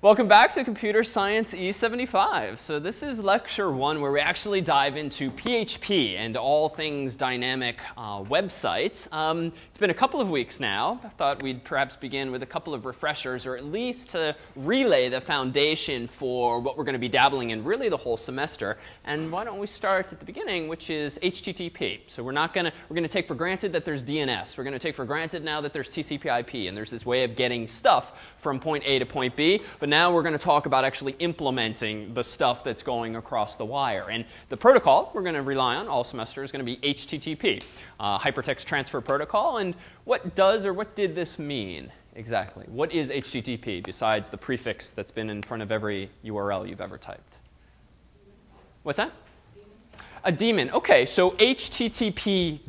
Welcome back to Computer Science E75. So this is lecture one where we actually dive into PHP and all things dynamic uh, websites. Um, it's been a couple of weeks now. I thought we'd perhaps begin with a couple of refreshers or at least to relay the foundation for what we're going to be dabbling in really the whole semester. And why don't we start at the beginning, which is HTTP. So we're not going to, we're going to take for granted that there's DNS. We're going to take for granted now that there's TCP IP and there's this way of getting stuff from point A to point B. But now we're going to talk about actually implementing the stuff that's going across the wire. And the protocol we're going to rely on all semester is going to be HTTP, uh, Hypertext Transfer Protocol. And what does or what did this mean exactly? What is HTTP besides the prefix that's been in front of every URL you've ever typed? What's that? A daemon. Okay, so HTTPD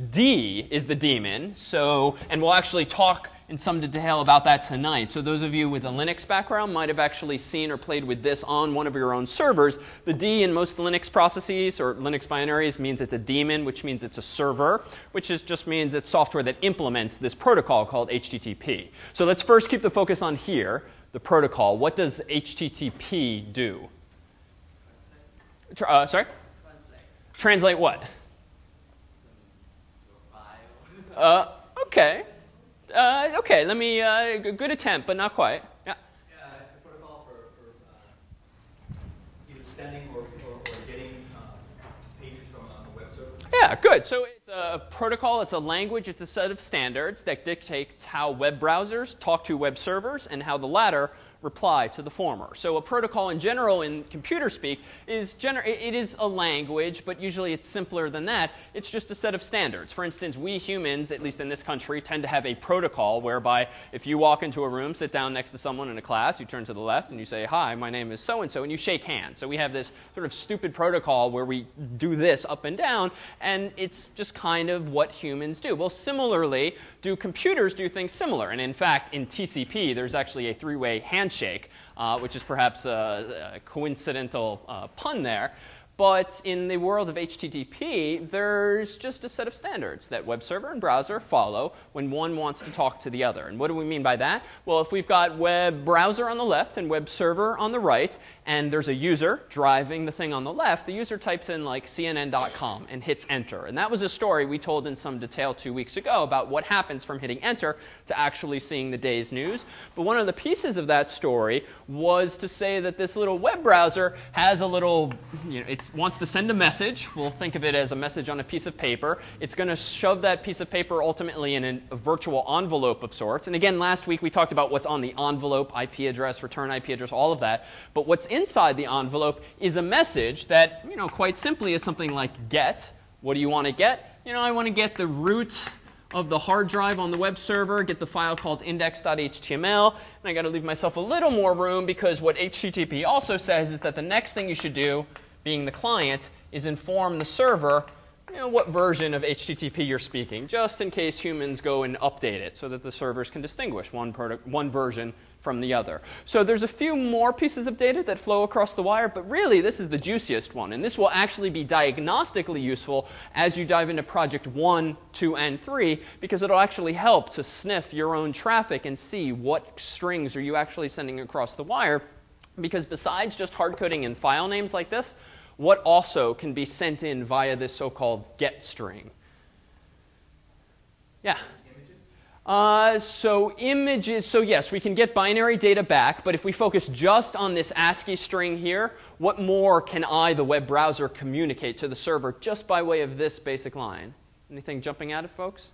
is the daemon. So, and we'll actually talk in some detail about that tonight. So those of you with a Linux background might have actually seen or played with this on one of your own servers. The D in most Linux processes or Linux binaries means it's a daemon, which means it's a server, which is just means it's software that implements this protocol called HTTP. So let's first keep the focus on here, the protocol. What does HTTP do? Uh, sorry? Translate. Translate what? Uh, okay. Uh, okay, let me, uh, good attempt, but not quite. Yeah. Yeah, it's a protocol for, for uh, either sending or, or, or getting uh, pages from a web server. Yeah, good. So it's a protocol, it's a language, it's a set of standards that dictates how web browsers talk to web servers and how the latter reply to the former. So a protocol in general in computer speak is gener it is a language, but usually it's simpler than that. It's just a set of standards. For instance, we humans, at least in this country, tend to have a protocol whereby if you walk into a room, sit down next to someone in a class, you turn to the left and you say, hi, my name is so-and-so, and you shake hands. So we have this sort of stupid protocol where we do this up and down, and it's just kind of what humans do. Well, similarly, do computers do things similar? And in fact, in TCP, there's actually a three-way handshake, uh, which is perhaps a, a coincidental uh, pun there. But in the world of HTTP, there's just a set of standards that web server and browser follow when one wants to talk to the other. And what do we mean by that? Well, if we've got web browser on the left and web server on the right, and there's a user driving the thing on the left, the user types in like cnn.com and hits enter. And that was a story we told in some detail two weeks ago about what happens from hitting enter to actually seeing the day's news. But one of the pieces of that story was to say that this little web browser has a little, you know, it wants to send a message. We'll think of it as a message on a piece of paper. It's going to shove that piece of paper ultimately in a virtual envelope of sorts. And again, last week we talked about what's on the envelope, IP address, return IP address, all of that. But what's inside the envelope is a message that, you know, quite simply is something like get. What do you want to get? You know, I want to get the root of the hard drive on the web server, get the file called index.html, and I got to leave myself a little more room because what HTTP also says is that the next thing you should do being the client, is inform the server you know, what version of HTTP you're speaking, just in case humans go and update it so that the servers can distinguish one, product one version from the other. So there's a few more pieces of data that flow across the wire, but really this is the juiciest one. And this will actually be diagnostically useful as you dive into project 1, 2, and 3, because it'll actually help to sniff your own traffic and see what strings are you actually sending across the wire. Because besides just hard coding in file names like this, what also can be sent in via this so-called get string? Yeah. Uh, so images, so yes, we can get binary data back, but if we focus just on this ASCII string here, what more can I, the web browser, communicate to the server just by way of this basic line? Anything jumping out at folks?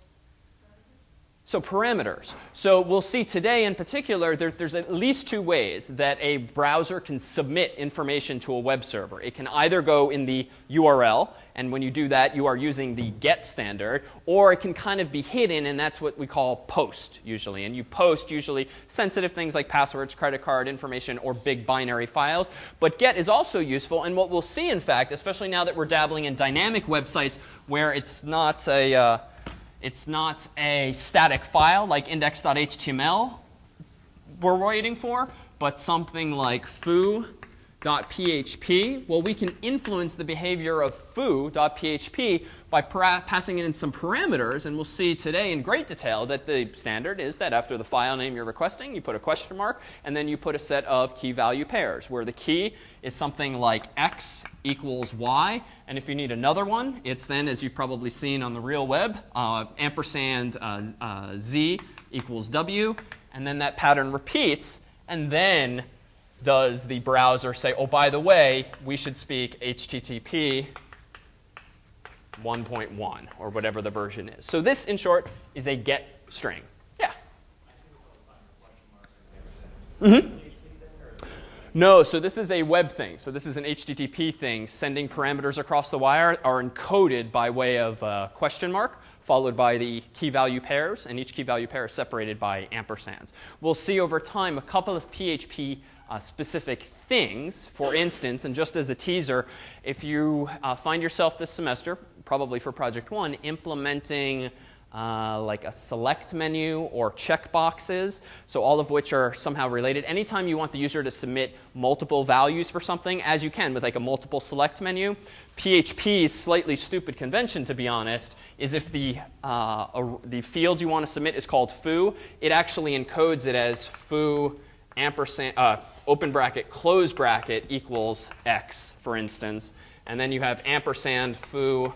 So parameters. So we'll see today in particular, there, there's at least two ways that a browser can submit information to a web server. It can either go in the URL, and when you do that, you are using the GET standard, or it can kind of be hidden, and that's what we call post usually. And you post usually sensitive things like passwords, credit card information, or big binary files. But GET is also useful, and what we'll see, in fact, especially now that we're dabbling in dynamic websites where it's not a uh, it's not a static file like index.html we're waiting for, but something like foo.html foo.php, well, we can influence the behavior of foo.php by passing in some parameters. And we'll see today in great detail that the standard is that after the file name you're requesting, you put a question mark, and then you put a set of key value pairs, where the key is something like x equals y. And if you need another one, it's then, as you've probably seen on the real web, uh, ampersand uh, uh, z equals w. And then that pattern repeats. And then does the browser say, oh, by the way, we should speak HTTP 1.1 or whatever the version is. So this, in short, is a get string. Yeah. Mm-hmm. No, so this is a web thing. So this is an HTTP thing. Sending parameters across the wire are encoded by way of a question mark followed by the key value pairs, and each key value pair is separated by ampersands. We'll see over time a couple of PHP uh, specific things. For instance, and just as a teaser, if you uh, find yourself this semester, probably for Project One, implementing uh, like a select menu or checkboxes, so all of which are somehow related. Anytime you want the user to submit multiple values for something, as you can with like a multiple select menu, PHP's slightly stupid convention, to be honest, is if the, uh, the field you want to submit is called foo, it actually encodes it as foo ampersand, uh, open bracket, close bracket equals x, for instance. And then you have ampersand foo,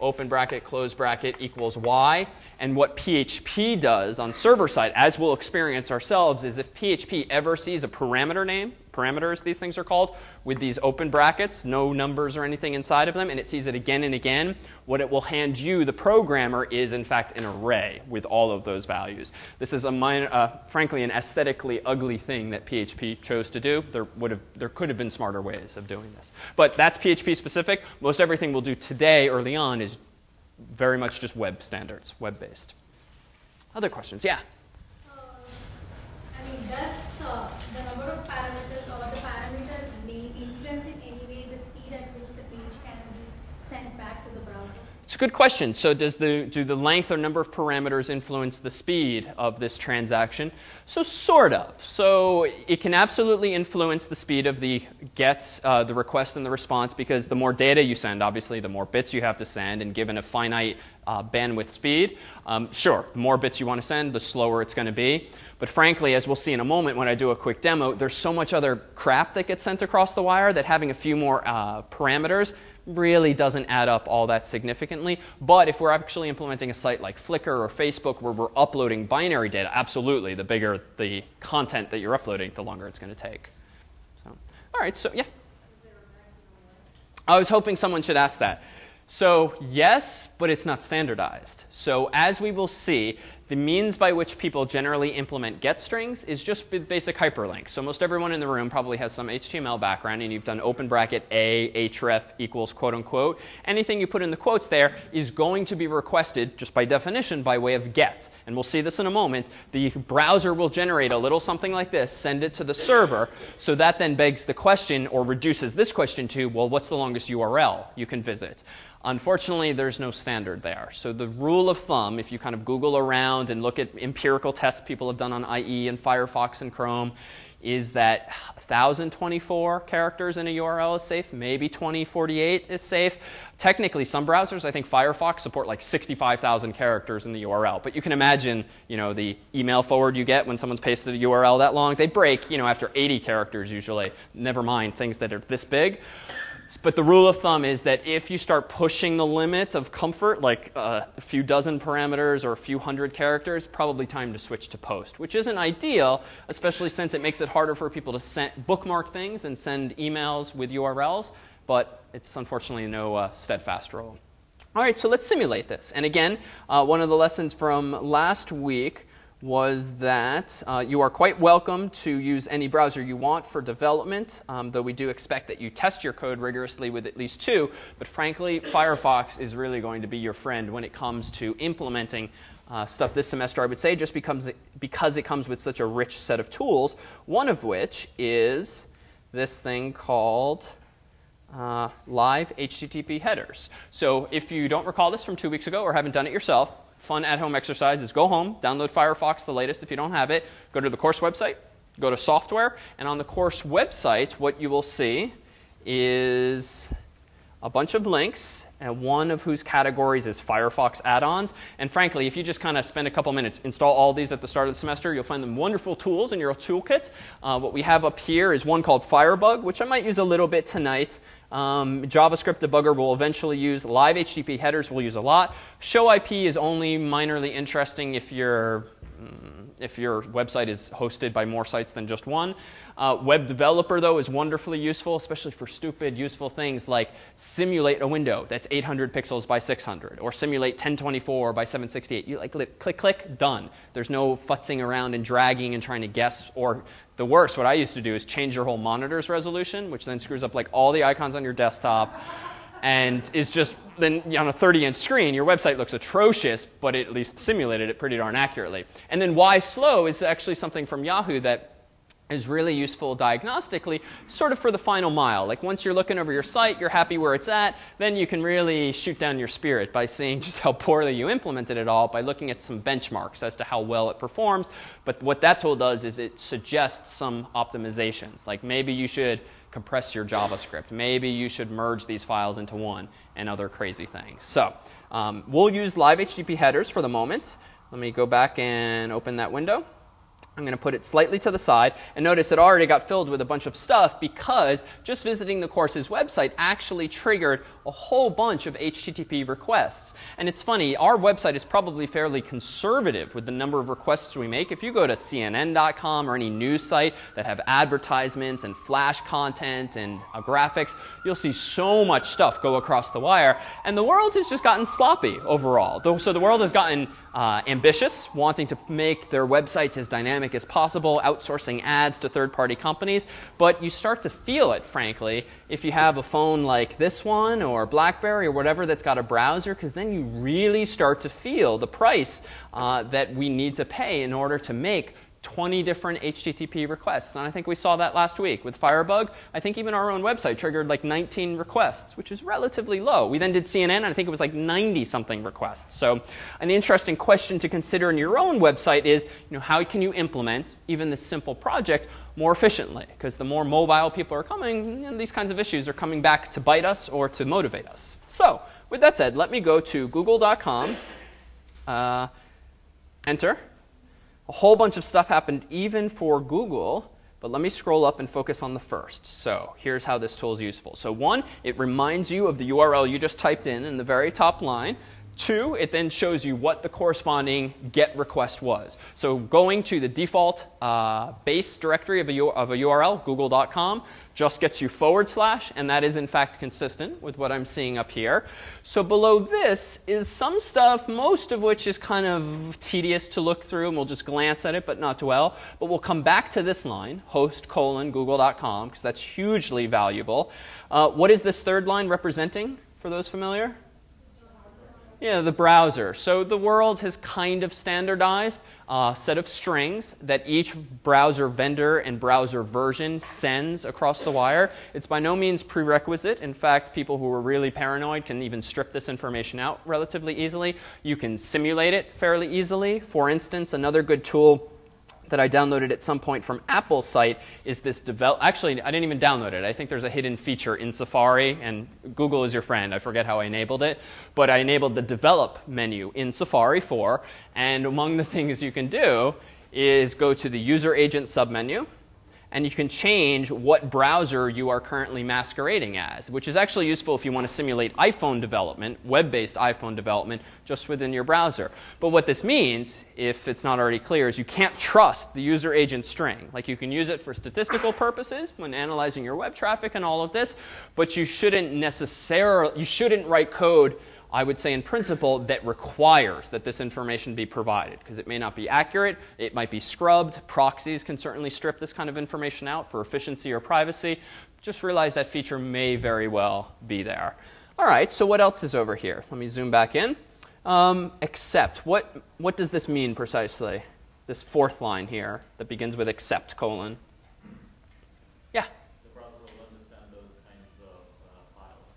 open bracket, close bracket equals y. And what PHP does on server side, as we'll experience ourselves, is if PHP ever sees a parameter name, parameters these things are called, with these open brackets, no numbers or anything inside of them, and it sees it again and again, what it will hand you, the programmer, is in fact an array with all of those values. This is a minor, uh, frankly, an aesthetically ugly thing that PHP chose to do. There, would have, there could have been smarter ways of doing this. But that's PHP specific. Most everything we'll do today early on is very much just web standards, web based. Other questions? Yeah? Uh, I mean, does uh, the number of parameters or the parameter influence in any way the speed at which the page can be sent back to the browser? It's a good question. So does the, do the length or number of parameters influence the speed of this transaction? So sort of. So it can absolutely influence the speed of the gets, uh, the request and the response because the more data you send, obviously, the more bits you have to send. And given a finite uh, bandwidth speed, um, sure, the more bits you want to send, the slower it's going to be. But frankly, as we'll see in a moment when I do a quick demo, there's so much other crap that gets sent across the wire that having a few more uh, parameters really doesn't add up all that significantly. But if we're actually implementing a site like Flickr or Facebook where we're uploading binary data, absolutely, the bigger the content that you're uploading, the longer it's going to take. So, all right, so yeah. I was hoping someone should ask that. So yes, but it's not standardized. So as we will see, the means by which people generally implement get strings is just basic hyperlink. So most everyone in the room probably has some HTML background and you've done open bracket a href equals quote unquote. Anything you put in the quotes there is going to be requested just by definition by way of get. And we'll see this in a moment. The browser will generate a little something like this, send it to the server. So that then begs the question or reduces this question to, well, what's the longest URL you can visit? Unfortunately, there's no standard there. So the rule of thumb, if you kind of Google around and look at empirical tests people have done on IE and Firefox and Chrome, is that 1,024 characters in a URL is safe, maybe 2048 is safe. Technically, some browsers, I think Firefox, support like 65,000 characters in the URL. But you can imagine, you know, the email forward you get when someone's pasted a URL that long, they break, you know, after 80 characters usually. Never mind things that are this big. But the rule of thumb is that if you start pushing the limit of comfort, like uh, a few dozen parameters or a few hundred characters, probably time to switch to post, which isn't ideal, especially since it makes it harder for people to send, bookmark things and send emails with URLs, but it's unfortunately no uh, steadfast rule. All right, so let's simulate this. And again, uh, one of the lessons from last week was that uh, you are quite welcome to use any browser you want for development, um, though we do expect that you test your code rigorously with at least two. But frankly, Firefox is really going to be your friend when it comes to implementing uh, stuff this semester, I would say, just becomes, because it comes with such a rich set of tools, one of which is this thing called uh, live HTTP headers. So if you don't recall this from two weeks ago or haven't done it yourself, fun at home exercise is go home, download Firefox, the latest if you don't have it, go to the course website, Go to software, and on the course website, what you will see is a bunch of links, and one of whose categories is Firefox add-ons. And frankly, if you just kind of spend a couple minutes, install all these at the start of the semester, you'll find them wonderful tools in your toolkit. Uh, what we have up here is one called Firebug, which I might use a little bit tonight. Um, JavaScript debugger will eventually use. Live HTTP headers will use a lot. Show IP is only minorly interesting if you're mm, if your website is hosted by more sites than just one. Uh, web developer, though, is wonderfully useful, especially for stupid, useful things like simulate a window that's 800 pixels by 600, or simulate 1024 by 768. You like click, click, done. There's no futzing around and dragging and trying to guess. Or the worst, what I used to do is change your whole monitor's resolution, which then screws up like all the icons on your desktop and is just then on a 30 inch screen, your website looks atrocious, but it at least simulated it pretty darn accurately. And then YSlow is actually something from Yahoo that is really useful diagnostically, sort of for the final mile. Like once you're looking over your site, you're happy where it's at, then you can really shoot down your spirit by seeing just how poorly you implemented it all by looking at some benchmarks as to how well it performs. But what that tool does is it suggests some optimizations. Like maybe you should compress your JavaScript. Maybe you should merge these files into one and other crazy things. So um, we'll use live HTTP headers for the moment. Let me go back and open that window. I'm going to put it slightly to the side. And notice it already got filled with a bunch of stuff because just visiting the course's website actually triggered a whole bunch of HTTP requests. And it's funny, our website is probably fairly conservative with the number of requests we make. If you go to CNN.com or any news site that have advertisements and flash content and uh, graphics, you'll see so much stuff go across the wire. And the world has just gotten sloppy overall. So the world has gotten uh, ambitious, wanting to make their websites as dynamic as possible, outsourcing ads to third party companies. But you start to feel it, frankly, if you have a phone like this one or Blackberry or whatever that's got a browser, because then you really start to feel the price uh, that we need to pay in order to make 20 different HTTP requests. And I think we saw that last week with Firebug. I think even our own website triggered like 19 requests, which is relatively low. We then did CNN, and I think it was like 90 something requests. So an interesting question to consider in your own website is, you know, how can you implement even this simple project more efficiently? Because the more mobile people are coming, you know, these kinds of issues are coming back to bite us or to motivate us. So with that said, let me go to google.com, uh, enter. A whole bunch of stuff happened even for Google, but let me scroll up and focus on the first. So here's how this tool is useful. So one, it reminds you of the URL you just typed in in the very top line. Two, it then shows you what the corresponding GET request was. So going to the default uh, base directory of a, of a URL, google.com, just gets you forward slash, and that is in fact consistent with what I'm seeing up here. So below this is some stuff, most of which is kind of tedious to look through, and we'll just glance at it but not dwell. But we'll come back to this line, host colon google.com, because that's hugely valuable. Uh, what is this third line representing, for those familiar? Yeah, the browser. So the world has kind of standardized a set of strings that each browser vendor and browser version sends across the wire. It's by no means prerequisite. In fact, people who are really paranoid can even strip this information out relatively easily. You can simulate it fairly easily. For instance, another good tool that I downloaded at some point from Apple's site is this develop. Actually, I didn't even download it. I think there's a hidden feature in Safari, and Google is your friend. I forget how I enabled it, but I enabled the develop menu in Safari 4. And among the things you can do is go to the user agent submenu and you can change what browser you are currently masquerading as, which is actually useful if you want to simulate iPhone development, web-based iPhone development, just within your browser. But what this means, if it's not already clear, is you can't trust the user agent string. Like you can use it for statistical purposes when analyzing your web traffic and all of this, but you shouldn't necessarily, you shouldn't write code I would say in principle that requires that this information be provided because it may not be accurate, it might be scrubbed. Proxies can certainly strip this kind of information out for efficiency or privacy. Just realize that feature may very well be there. All right, so what else is over here? Let me zoom back in. Um, accept, what, what does this mean precisely? This fourth line here that begins with accept colon.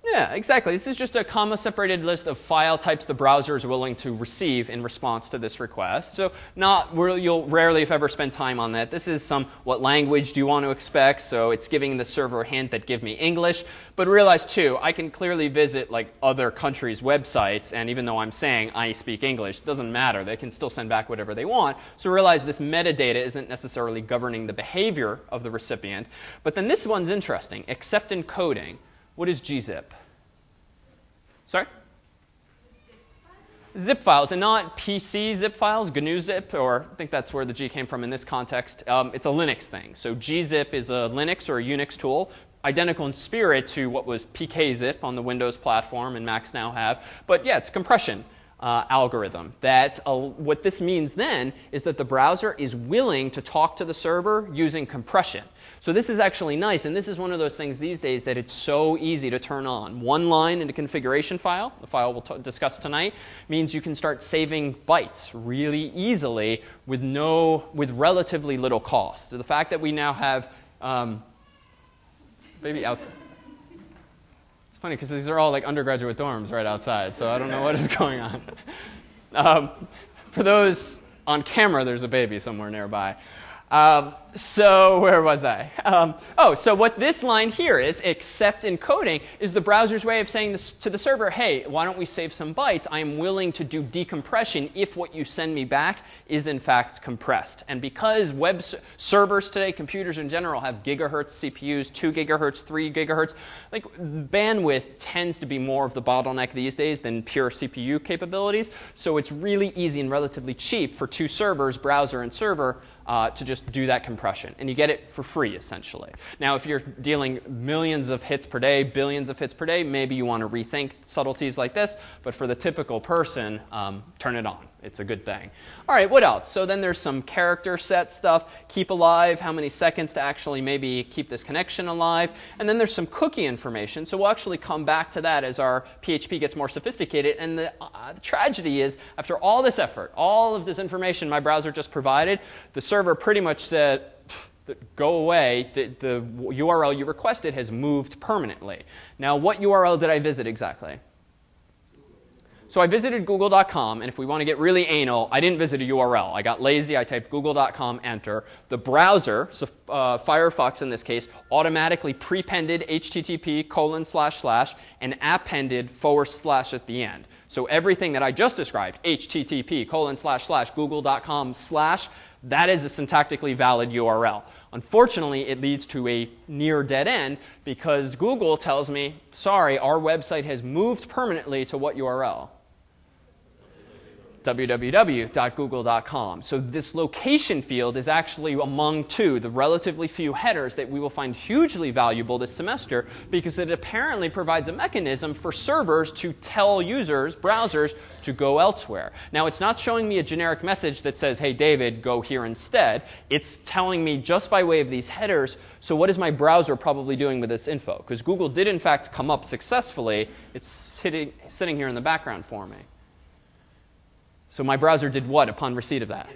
Yeah, exactly. This is just a comma separated list of file types the browser is willing to receive in response to this request. So not you'll rarely if ever spend time on that. This is some what language do you want to expect? So it's giving the server a hint that give me English. But realize too, I can clearly visit like other countries' websites and even though I'm saying I speak English, it doesn't matter. They can still send back whatever they want. So realize this metadata isn't necessarily governing the behavior of the recipient. But then this one's interesting, accept encoding. What is gzip? Sorry? Zip files, and not PC zip files, GNU zip, or I think that's where the G came from in this context. Um, it's a Linux thing. So gzip is a Linux or a Unix tool, identical in spirit to what was pkzip on the Windows platform and Macs now have. But yeah, it's compression uh, algorithm. That uh, what this means then is that the browser is willing to talk to the server using compression. So this is actually nice, and this is one of those things these days that it's so easy to turn on. One line in a configuration file, the file we'll discuss tonight, means you can start saving bytes really easily with no, with relatively little cost. So the fact that we now have, um, maybe outside. It's funny because these are all like undergraduate dorms right outside, so I don't know what is going on. um, for those on camera, there's a baby somewhere nearby. Um, so where was I? Um, oh, so what this line here is, accept encoding, is the browser's way of saying to the server, hey, why don't we save some bytes? I'm willing to do decompression if what you send me back is in fact compressed. And because web servers today, computers in general, have gigahertz CPUs, 2 gigahertz, 3 gigahertz, like bandwidth tends to be more of the bottleneck these days than pure CPU capabilities. So it's really easy and relatively cheap for two servers, browser and server, uh, to just do that compression. And you get it for free, essentially. Now, if you're dealing millions of hits per day, billions of hits per day, maybe you want to rethink subtleties like this. But for the typical person, um, turn it on. It's a good thing. All right, what else? So then there's some character set stuff. Keep alive, how many seconds to actually maybe keep this connection alive. And then there's some cookie information. So we'll actually come back to that as our PHP gets more sophisticated. And the, uh, the tragedy is, after all this effort, all of this information my browser just provided, the server pretty much said, go away, the, the, URL you requested has moved permanently. Now, what URL did I visit exactly? So I visited google.com, and if we want to get really anal, I didn't visit a URL. I got lazy, I typed google.com, enter. The browser, so uh, Firefox in this case, automatically prepended HTTP colon slash slash and appended forward slash at the end. So everything that I just described, HTTP colon slash slash google.com slash, that is a syntactically valid URL. Unfortunately, it leads to a near dead end because Google tells me, sorry, our website has moved permanently to what URL? www.google.com. So this location field is actually among two, the relatively few headers that we will find hugely valuable this semester because it apparently provides a mechanism for servers to tell users, browsers, to go elsewhere. Now, it's not showing me a generic message that says, hey, David, go here instead. It's telling me just by way of these headers, so what is my browser probably doing with this info? Because Google did, in fact, come up successfully. It's sitting, sitting here in the background for me. So my browser did what upon receipt of that?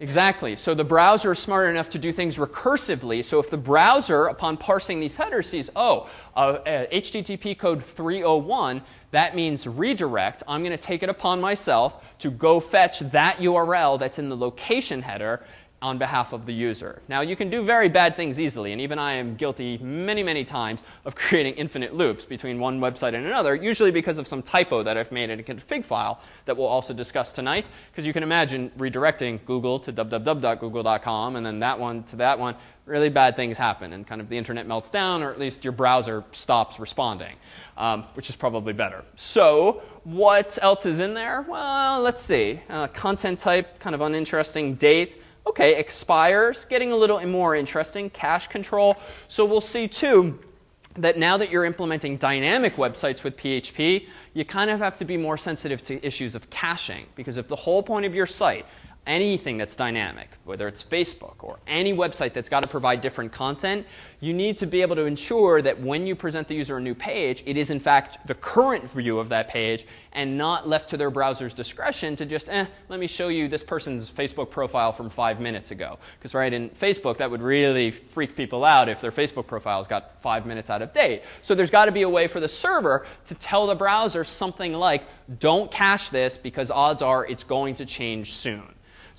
Exactly. So the browser is smart enough to do things recursively. So if the browser, upon parsing these headers, sees, oh, uh, uh, HTTP code 301, that means redirect. I'm going to take it upon myself to go fetch that URL that's in the location header on behalf of the user. Now, you can do very bad things easily, and even I am guilty many, many times of creating infinite loops between one website and another, usually because of some typo that I've made in a config file that we'll also discuss tonight. Because you can imagine redirecting Google to www.google.com and then that one to that one. Really bad things happen, and kind of the internet melts down, or at least your browser stops responding, um, which is probably better. So, what else is in there? Well, let's see. Uh, content type, kind of uninteresting. Date Okay, expires, getting a little more interesting. Cache control. So we'll see too that now that you're implementing dynamic websites with PHP, you kind of have to be more sensitive to issues of caching. Because if the whole point of your site, anything that's dynamic, whether it's Facebook or any website that's got to provide different content, you need to be able to ensure that when you present the user a new page, it is in fact the current view of that page and not left to their browser's discretion to just, eh, let me show you this person's Facebook profile from five minutes ago. Because, right, in Facebook, that would really freak people out if their Facebook profile's got five minutes out of date. So there's got to be a way for the server to tell the browser something like, don't cache this because odds are it's going to change soon.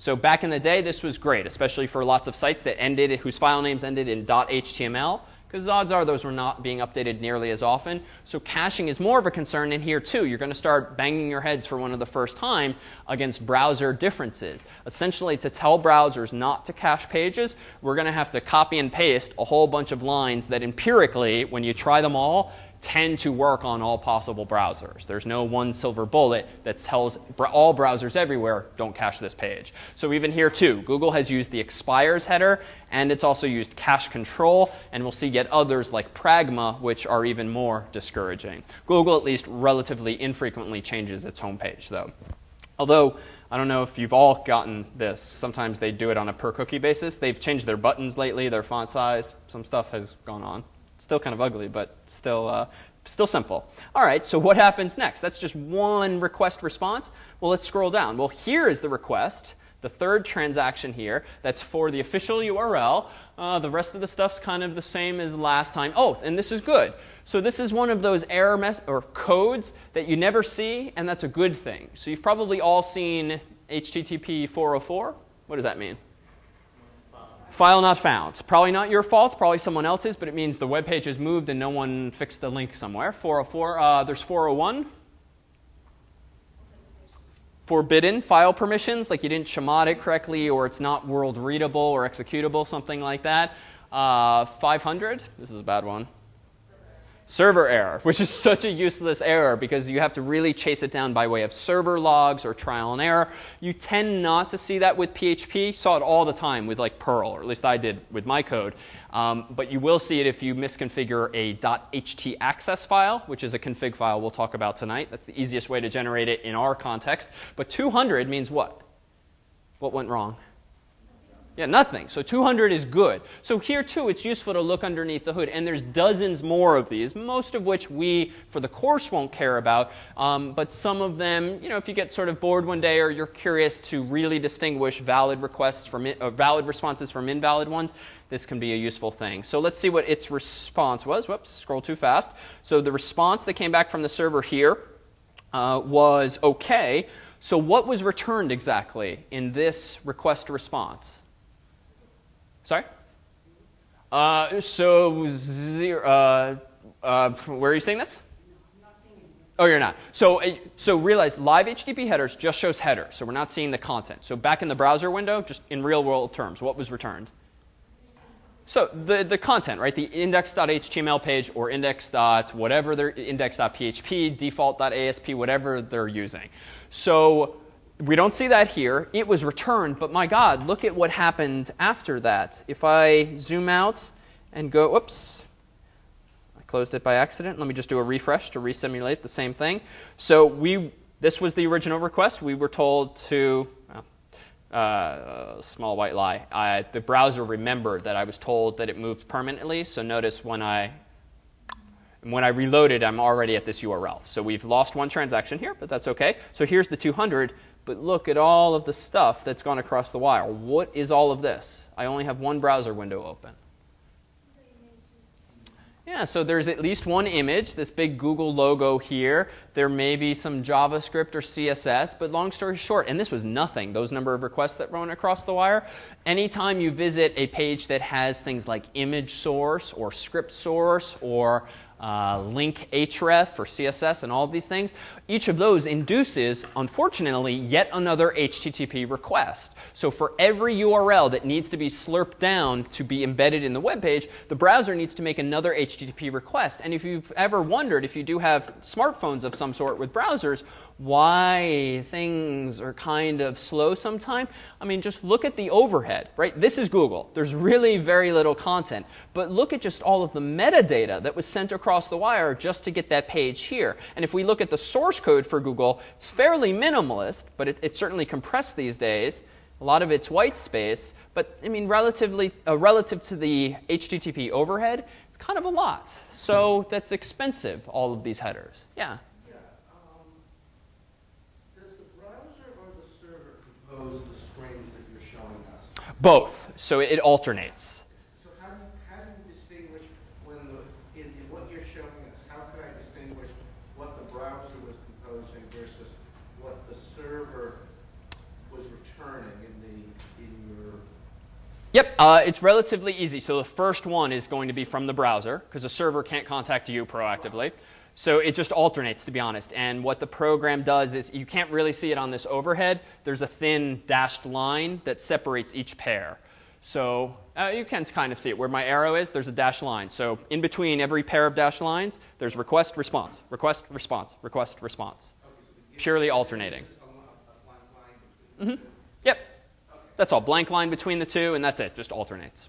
So back in the day, this was great, especially for lots of sites that ended, whose file names ended in .html, because odds are those were not being updated nearly as often. So caching is more of a concern in here too. You're going to start banging your heads for one of the first time against browser differences. Essentially, to tell browsers not to cache pages, we're going to have to copy and paste a whole bunch of lines that empirically, when you try them all, tend to work on all possible browsers. There's no one silver bullet that tells all browsers everywhere, don't cache this page. So even here too, Google has used the expires header, and it's also used cache control, and we'll see yet others like Pragma, which are even more discouraging. Google at least relatively infrequently changes its homepage though. Although, I don't know if you've all gotten this. Sometimes they do it on a per cookie basis. They've changed their buttons lately, their font size. Some stuff has gone on. Still kind of ugly, but still, uh, still simple. All right, so what happens next? That's just one request response. Well, let's scroll down. Well, here is the request, the third transaction here. That's for the official URL. Uh, the rest of the stuff's kind of the same as last time. Oh, and this is good. So this is one of those error mess or codes that you never see, and that's a good thing. So you've probably all seen HTTP 404. What does that mean? File not found. Probably not your fault, probably someone else's, but it means the web page has moved and no one fixed the link somewhere. 404, uh, there's 401. Forbidden file permissions, like you didn't chmod it correctly, or it's not world readable or executable, something like that. Uh, 500, this is a bad one server error, which is such a useless error because you have to really chase it down by way of server logs or trial and error. You tend not to see that with PHP. Saw it all the time with like Perl, or at least I did with my code. Um, but you will see it if you misconfigure a .htaccess file, which is a config file we'll talk about tonight. That's the easiest way to generate it in our context. But 200 means what? What went wrong? Yeah, nothing. So 200 is good. So here too, it's useful to look underneath the hood. And there's dozens more of these, most of which we, for the course, won't care about. Um, but some of them, you know, if you get sort of bored one day or you're curious to really distinguish valid requests from uh, valid responses from invalid ones, this can be a useful thing. So let's see what its response was. Whoops, scroll too fast. So the response that came back from the server here uh, was okay. So what was returned exactly in this request response? Sorry? Uh, so, zero, uh, uh, where are you seeing this? Oh, you're not. So, uh, so realize live HTTP headers just shows headers, so we're not seeing the content. So back in the browser window, just in real world terms, what was returned? So the, the content, right? The index.html page or index. whatever their index.php, default.asp, whatever they're using. So we don't see that here. It was returned, but my God, look at what happened after that. If I zoom out and go, whoops, I closed it by accident. Let me just do a refresh to resimulate the same thing. So we, this was the original request. We were told to, well, uh, small white lie. I, the browser remembered that I was told that it moved permanently. So notice when I when I reloaded, I'm already at this URL. So we've lost one transaction here, but that's okay. So here's the 200. But look at all of the stuff that's gone across the wire. What is all of this? I only have one browser window open. Yeah, so there's at least one image, this big Google logo here. There may be some JavaScript or CSS, but long story short, and this was nothing, those number of requests that run across the wire. Anytime you visit a page that has things like image source or script source or uh, link href or CSS and all of these things, each of those induces, unfortunately, yet another HTTP request. So for every URL that needs to be slurped down to be embedded in the web page, the browser needs to make another HTTP request. And if you've ever wondered, if you do have smartphones of some sort with browsers, why things are kind of slow sometimes, I mean, just look at the overhead, right? This is Google. There's really very little content. But look at just all of the metadata that was sent across the wire just to get that page here. And if we look at the source code for Google, it's fairly minimalist, but it, it's certainly compressed these days. A lot of it's white space, but I mean, relatively, uh, relative to the HTTP overhead, it's kind of a lot. So that's expensive, all of these headers. Yeah? Yeah, um, does the browser or the server compose the strings that you're showing us? Both. So it alternates. So how do you, how do you distinguish when the, in, in what you're showing us, how can I distinguish what the browser was composing versus what the server was returning in the, in your, Yep, uh, it's relatively easy. So the first one is going to be from the browser because the server can't contact you proactively. So it just alternates, to be honest. And what the program does is you can't really see it on this overhead. There's a thin dashed line that separates each pair. So uh, you can kind of see it. Where my arrow is, there's a dashed line. So in between every pair of dashed lines, there's request, response, request, response, request, response. Purely alternating. the two? Yep. That's all. Blank line between the two, and that's it. Just alternates.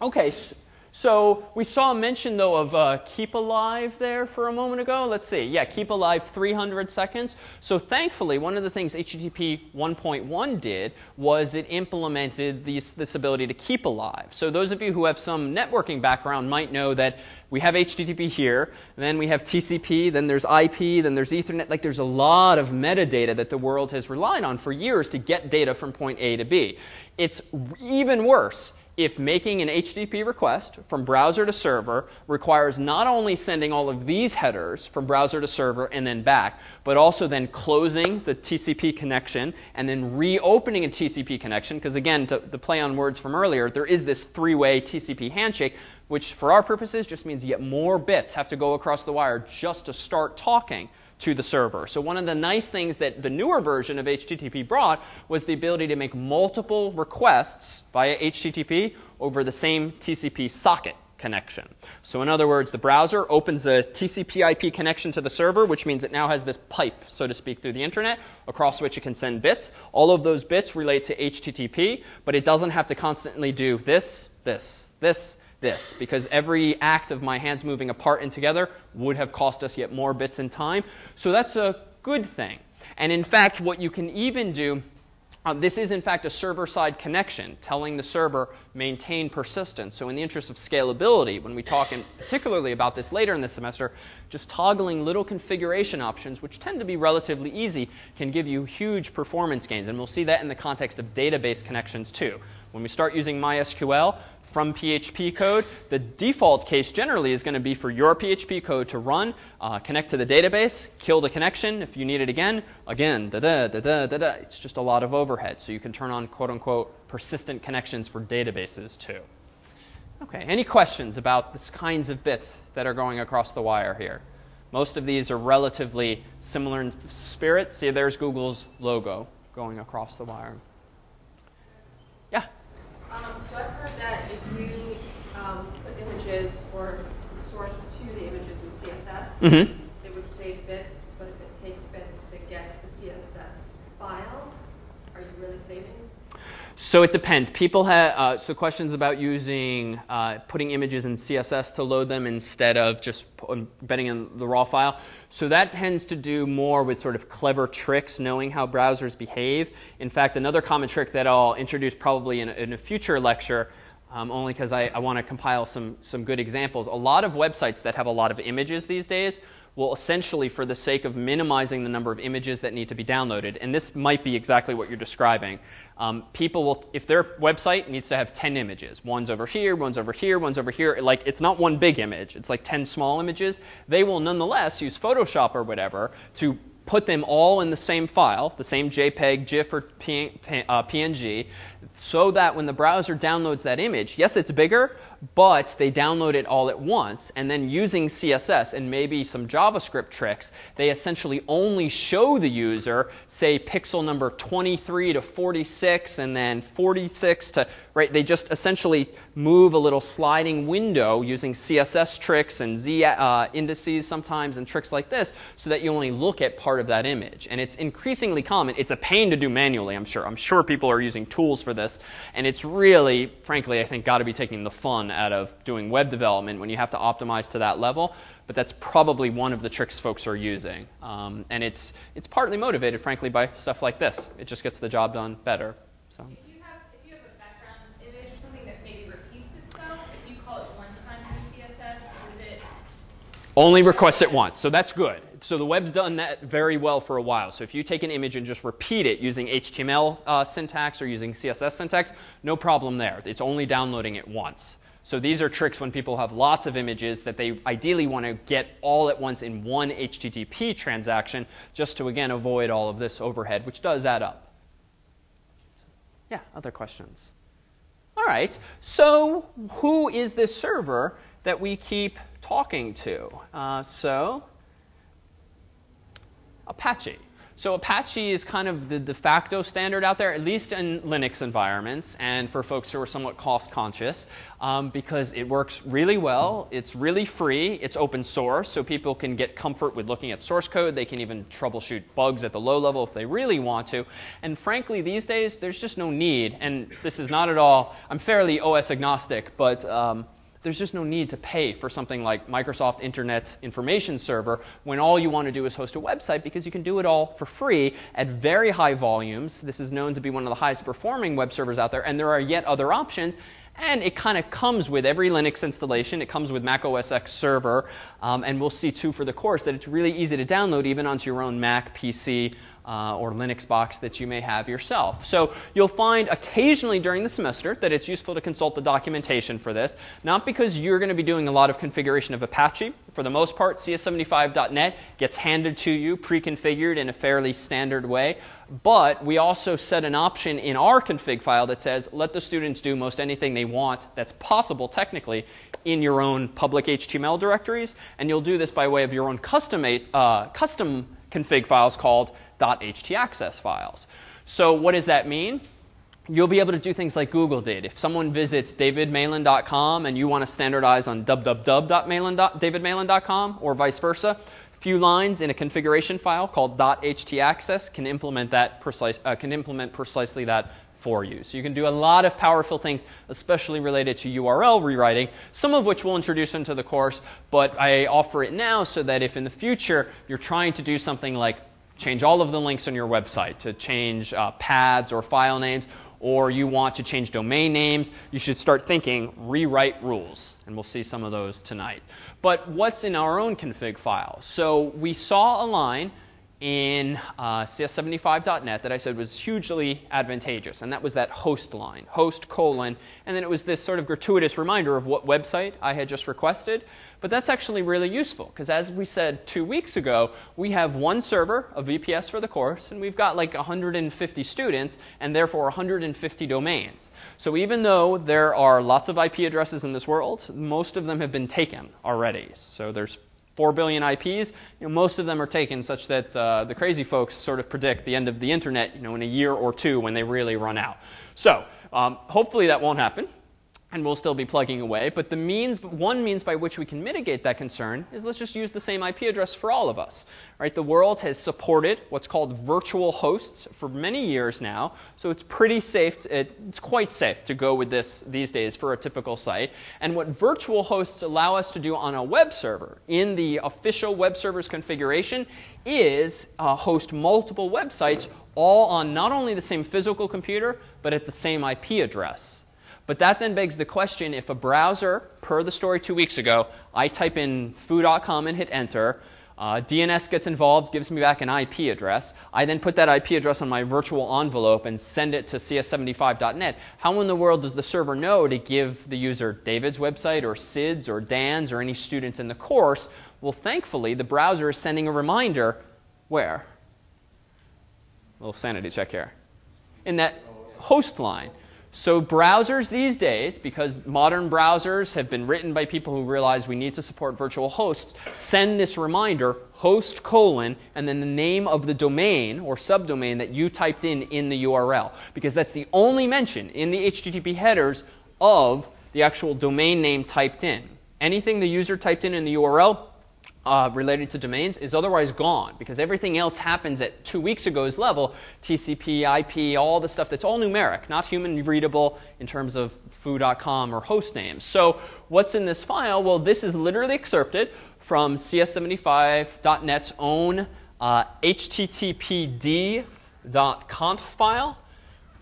Okay, s- so we saw a mention, though, of uh, keep alive there for a moment ago. Let's see. Yeah, keep alive 300 seconds. So thankfully, one of the things HTTP 1.1 did was it implemented these, this ability to keep alive. So those of you who have some networking background might know that we have HTTP here, then we have TCP, then there's IP, then there's Ethernet. Like there's a lot of metadata that the world has relied on for years to get data from point A to B. It's even worse if making an HTTP request from browser to server requires not only sending all of these headers from browser to server and then back, but also then closing the TCP connection and then reopening a TCP connection. Because again, to, the play on words from earlier, there is this three way TCP handshake, which for our purposes just means yet more bits have to go across the wire just to start talking to the server. So one of the nice things that the newer version of HTTP brought was the ability to make multiple requests via HTTP over the same TCP socket connection. So in other words, the browser opens a TCP IP connection to the server, which means it now has this pipe, so to speak, through the internet across which it can send bits. All of those bits relate to HTTP, but it doesn't have to constantly do this, this, this, this because every act of my hands moving apart and together would have cost us yet more bits in time. So that's a good thing. And in fact, what you can even do, uh, this is in fact a server side connection telling the server maintain persistence. So in the interest of scalability, when we talk in particularly about this later in the semester, just toggling little configuration options, which tend to be relatively easy, can give you huge performance gains. And we'll see that in the context of database connections too. When we start using MySQL, from PHP code, the default case generally is going to be for your PHP code to run, uh, connect to the database, kill the connection if you need it again, again, da da da da da da. It's just a lot of overhead. So you can turn on quote unquote persistent connections for databases too. Okay, any questions about this kinds of bits that are going across the wire here? Most of these are relatively similar in spirit. See, there's Google's logo going across the wire. Um, so I've heard that if you um, put images or source to the images in CSS, Mm-hmm. it would save bits, but if it takes bits to get the CSS file, are you really saving? So it depends. People have uh, so questions about using uh, putting images in CSS to load them instead of just embedding in the raw file. So that tends to do more with sort of clever tricks, knowing how browsers behave. In fact, another common trick that I'll introduce probably in a, in a future lecture. Um, only because I, I want to compile some, some good examples. A lot of websites that have a lot of images these days will essentially, for the sake of minimizing the number of images that need to be downloaded, and this might be exactly what you're describing, um, people will, if their website needs to have 10 images, one's over here, one's over here, one's over here, like it's not one big image, it's like 10 small images, they will nonetheless use Photoshop or whatever to put them all in the same file, the same JPEG, GIF, or P- P- uh, PNG, so that when the browser downloads that image, yes, it's bigger, but they download it all at once, and then using CSS and maybe some JavaScript tricks, they essentially only show the user, say, pixel number 23 to 46, and then 46 to, right? They just essentially move a little sliding window using CSS tricks and Z uh, indices sometimes and tricks like this, so that you only look at part of that image. And it's increasingly common. It's a pain to do manually, I'm sure. I'm sure people are using tools for this, and it's really, frankly, I think, got to be taking the fun out of doing web development when you have to optimize to that level. But that's probably one of the tricks folks are using. Um, and it's, it's partly motivated, frankly, by stuff like this. It just gets the job done better. So. Only requests it once, so that's good. So the web's done that very well for a while. So if you take an image and just repeat it using HTML uh, syntax or using CSS syntax, no problem there. It's only downloading it once. So these are tricks when people have lots of images that they ideally want to get all at once in one HTTP transaction, just to again avoid all of this overhead, which does add up. Yeah, other questions? All right, so who is this server that we keep talking to? Uh, so, Apache. So Apache is kind of the de facto standard out there, at least in Linux environments, and for folks who are somewhat cost conscious, um, because it works really well. It's really free. It's open source, so people can get comfort with looking at source code. They can even troubleshoot bugs at the low level if they really want to. And frankly, these days, there's just no need. And this is not at all, I'm fairly OS agnostic, but um, there's just no need to pay for something like Microsoft Internet Information Server when all you want to do is host a website because you can do it all for free at very high volumes. This is known to be one of the highest performing web servers out there, and there are yet other options. And it kind of comes with every Linux installation. It comes with Mac OS X Server. Um, and we'll see, too, for the course, that it's really easy to download even onto your own Mac, PC, uh, or Linux box that you may have yourself. So you'll find occasionally during the semester that it's useful to consult the documentation for this, not because you're going to be doing a lot of configuration of Apache. For the most part, CS75.NET gets handed to you pre-configured in a fairly standard way. But we also set an option in our config file that says let the students do most anything they want that's possible technically in your own public HTML directories. And you'll do this by way of your own custom, uh, custom config files called .htaccess files. So what does that mean? You'll be able to do things like Google did. If someone visits davidmalan.com and you want to standardize on www.davidmalan.com or vice versa, few lines in a configuration file called .htaccess can implement that precise, uh, can implement precisely that for you. So you can do a lot of powerful things, especially related to URL rewriting, some of which we'll introduce into the course, but I offer it now so that if in the future you're trying to do something like change all of the links on your website, to change uh, paths or file names, or you want to change domain names, you should start thinking rewrite rules. And we'll see some of those tonight. But what's in our own config file? So we saw a line in uh, CS75.NET that I said was hugely advantageous, and that was that host line, host colon, and then it was this sort of gratuitous reminder of what website I had just requested. But that's actually really useful because as we said two weeks ago, we have one server, a VPS for the course, and we've got like 150 students and therefore 150 domains. So even though there are lots of IP addresses in this world, most of them have been taken already. So there's 4 billion IPs, you know, most of them are taken such that uh, the crazy folks sort of predict the end of the internet you know, in a year or two when they really run out. So um, hopefully that won't happen and we'll still be plugging away. But the means, one means by which we can mitigate that concern is let's just use the same IP address for all of us. Right? The world has supported what's called virtual hosts for many years now, so it's pretty safe. it's quite safe to go with this these days for a typical site. And what virtual hosts allow us to do on a web server in the official web server's configuration is uh, host multiple websites all on not only the same physical computer but at the same IP address. But that then begs the question if a browser, per the story two weeks ago, I type in foo.com and hit enter, uh, DNS gets involved, gives me back an IP address. I then put that IP address on my virtual envelope and send it to cs75.net. How in the world does the server know to give the user David's website or Sid's or Dan's or any student in the course? Well, thankfully, the browser is sending a reminder where? A little sanity check here. In that host line. So browsers these days, because modern browsers have been written by people who realize we need to support virtual hosts, send this reminder, host colon, and then the name of the domain or subdomain that you typed in in the URL. Because that's the only mention in the HTTP headers of the actual domain name typed in. Anything the user typed in in the URL uh, related to domains is otherwise gone because everything else happens at two weeks ago's level TCP, IP, all the stuff that's all numeric, not human readable in terms of foo.com or host names. So, what's in this file? Well, this is literally excerpted from CS75.NET's own uh, httpd.conf file.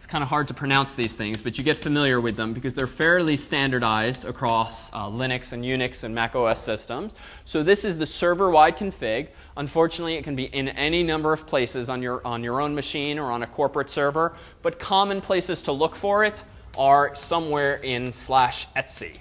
It's kind of hard to pronounce these things, but you get familiar with them because they're fairly standardized across uh, Linux and Unix and Mac OS systems. So this is the server-wide config. Unfortunately, it can be in any number of places on your, on your own machine or on a corporate server, but common places to look for it are somewhere in slash etc.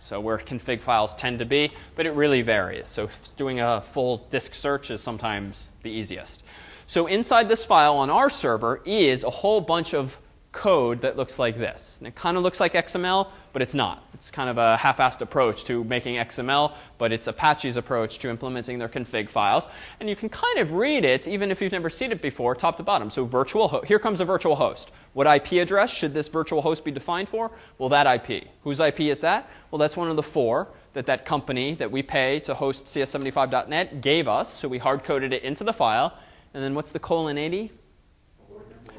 So where config files tend to be, but it really varies. So doing a full disk search is sometimes the easiest. So inside this file on our server is a whole bunch of code that looks like this. And it kind of looks like XML, but it's not. It's kind of a half-assed approach to making XML, but it's Apache's approach to implementing their config files. And you can kind of read it, even if you've never seen it before, top to bottom. So virtual here comes a virtual host. What IP address should this virtual host be defined for? Well, that IP. Whose IP is that? Well, that's one of the four that that company that we pay to host cs75.net gave us. So we hard-coded it into the file. And then what's the colon 80?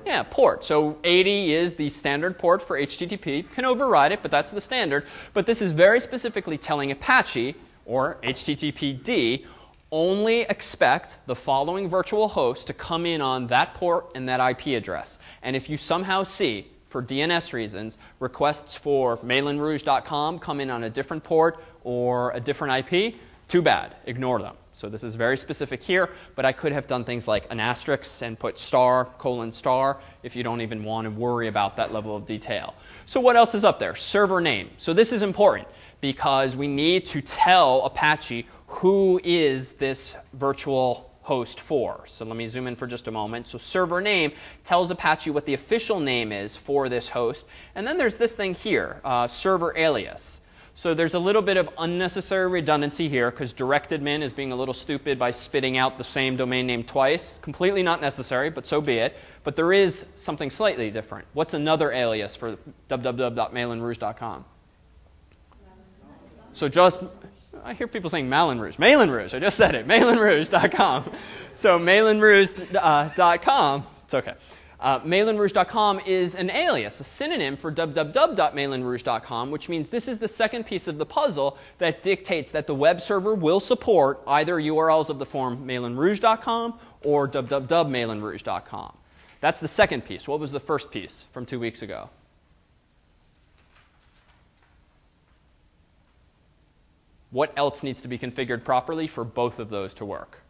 Yeah, port. So 80 is the standard port for HTTP. Can override it, but that's the standard. But this is very specifically telling Apache or HTTPD only expect the following virtual host to come in on that port and that IP address. And if you somehow see, for DNS reasons, requests for malanrouge.com come in on a different port or a different IP, too bad. Ignore them. So this is very specific here, but I could have done things like an asterisk and put star, colon, star, if you don't even want to worry about that level of detail. So what else is up there? Server name. So this is important because we need to tell Apache who is this virtual host for. So let me zoom in for just a moment. So server name tells Apache what the official name is for this host. And then there's this thing here, uh, server alias. So there's a little bit of unnecessary redundancy here because directadmin is being a little stupid by spitting out the same domain name twice. Completely not necessary, but so be it. But there is something slightly different. What's another alias for www.malanrouge.com? So just, I hear people saying Malin Rouge. Malin Rouge, I just said it. Malanrouge.com. So malanrouge.com, uh, it's okay. Uh, MalanRouge.com is an alias, a synonym for www.malanrouge.com, which means this is the second piece of the puzzle that dictates that the web server will support either URLs of the form malanrouge.com or www.malanrouge.com. That's the second piece. What was the first piece from two weeks ago? What else needs to be configured properly for both of those to work?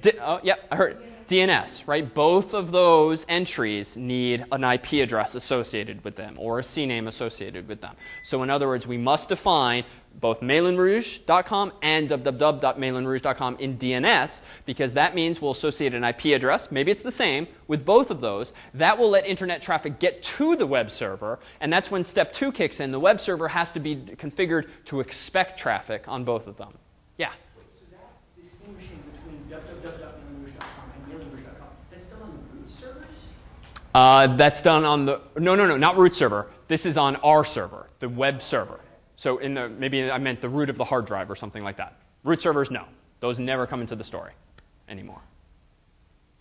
Di- oh, yeah, I heard. DNS, right? Both of those entries need an IP address associated with them or a CNAME associated with them. So in other words, we must define both malanrouge.com and www.malanrouge.com in DNS because that means we'll associate an IP address, maybe it's the same, with both of those. That will let internet traffic get to the web server, and that's when step two kicks in. The web server has to be configured to expect traffic on both of them. Yeah? So that distinguishing between www.malanrouge.com and malanrouge.com, that's done on the root servers? Uh, that's done on the, no, no, no, not root server. This is on our server, the web server. So in the, maybe I meant the root of the hard drive or something like that. Root servers, no. Those never come into the story anymore.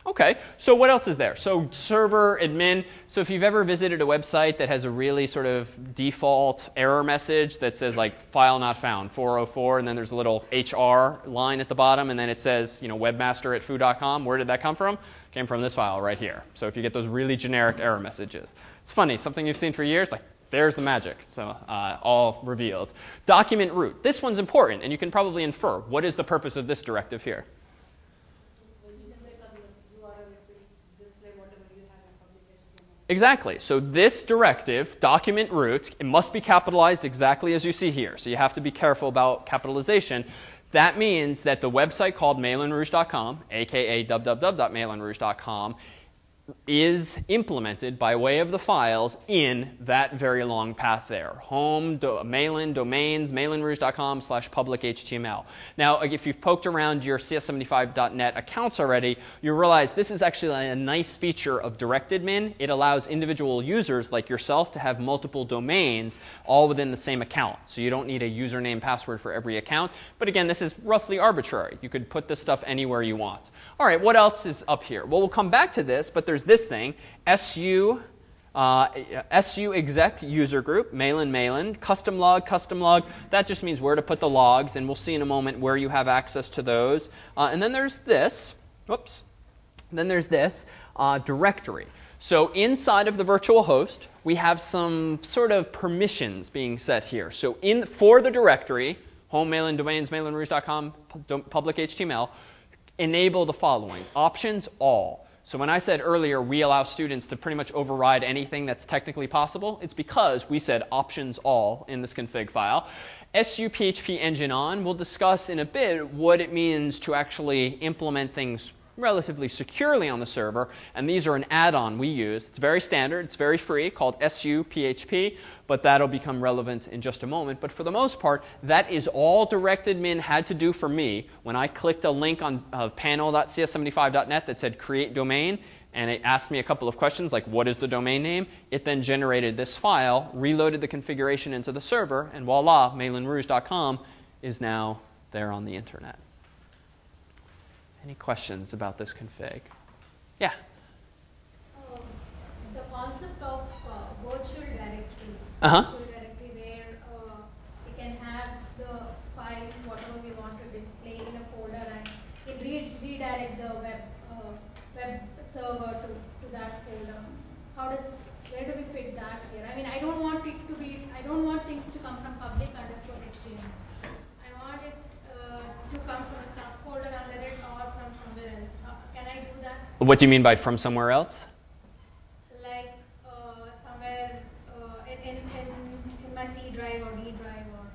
Okay, so what else is there? So server admin. So if you've ever visited a website that has a really sort of default error message that says like file not found 404, and then there's a little HR line at the bottom, and then it says you know webmaster at foo.com. Where did that come from? Came from this file right here. So if you get those really generic error messages, it's funny. Something you've seen for years, like there's the magic. So uh, all revealed. Document root. This one's important, and you can probably infer what is the purpose of this directive here. Exactly. So this directive, document root, it must be capitalized exactly as you see here. So you have to be careful about capitalization. That means that the website called malanrouge.com, aka www.malanrouge.com, is implemented by way of the files in that very long path there. Home, do, Malan, domains, malanrouge.com slash public HTML. Now, if you've poked around your CS75.net accounts already, you realize this is actually a nice feature of DirectAdmin. It allows individual users like yourself to have multiple domains all within the same account. So you don't need a username password for every account. But again, this is roughly arbitrary. You could put this stuff anywhere you want. All right, what else is up here? Well, we'll come back to this, but there's this thing, SU, uh, SU exec user group, Malan Malan, custom log, custom log. That just means where to put the logs, and we'll see in a moment where you have access to those. Uh, and then there's this, whoops, Then there's this uh, directory. So inside of the virtual host, we have some sort of permissions being set here. So in for the directory, home mail domains, malanrouge.com, public HTML, enable the following options all. So when I said earlier we allow students to pretty much override anything that's technically possible, it's because we said options all in this config file. SUPHP engine on, we'll discuss in a bit what it means to actually implement things relatively securely on the server, and these are an add-on we use. It's very standard, it's very free, called SU PHP, but that'll become relevant in just a moment. But for the most part, that is all DirectAdmin had to do for me when I clicked a link on uh, panel.cs75.net that said create domain, and it asked me a couple of questions like what is the domain name. It then generated this file, reloaded the configuration into the server, and voila, malanrouge.com is now there on the internet. Any questions about this config? Yeah? The concept of uh, virtual directory. Virtual directory where uh, we can have the files, whatever we want to display in a folder and it re redirect the web uh, web server to, to that folder. How does where do we fit that here? I mean, I don't want it to be. I don't want things to come from public underscore HTML. I want it uh, to come from a subfolder under it or from somewhere else. Uh, can I do that? What do you mean by from somewhere else? like uh, somewhere uh, in, in, in, my C drive or D drive or.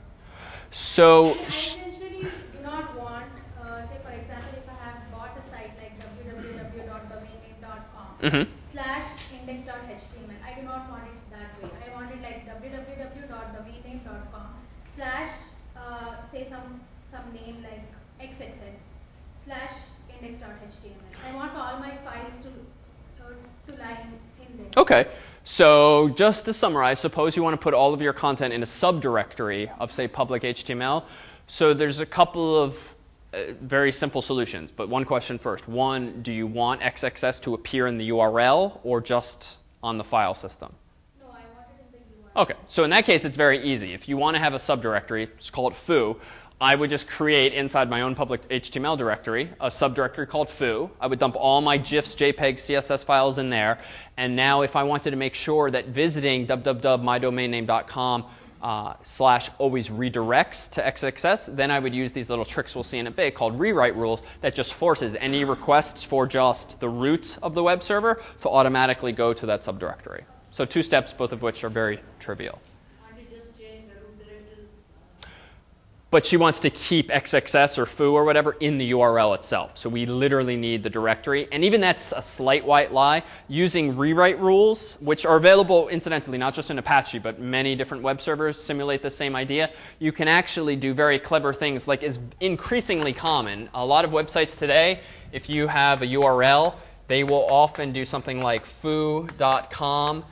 So, I essentially do not want, uh, say for example, if I have bought a site like www.domainname.com mhm. slash index.html, I do not want it that way. I want it like www.domainname.com slash uh, say some some name like xxx slash index.html. I want all my files to uh, to lie in there. Okay. So just to summarize, suppose you want to put all of your content in a subdirectory of, say, public HTML. So there's a couple of uh, very simple solutions, but one question first. One, do you want XXS to appear in the URL or just on the file system? No, I want it in the URL. Okay, so in that case, it's very easy. If you want to have a subdirectory, just call it foo. I would just create inside my own public HTML directory a subdirectory called foo. I would dump all my GIFs, JPEGs, CSS files in there. And now if I wanted to make sure that visiting www.mydomainname.com uh, slash always redirects to XXS, then I would use these little tricks we'll see in a bit called rewrite rules that just forces any requests for just the root of the web server to automatically go to that subdirectory. So two steps, both of which are very trivial. But she wants to keep XXS or foo or whatever in the URL itself. So we literally need the directory. And even that's a slight white lie. Using rewrite rules, which are available incidentally, not just in Apache, but many different web servers simulate the same idea, you can actually do very clever things like is increasingly common. A lot of websites today, if you have a URL, they will often do something like foo.com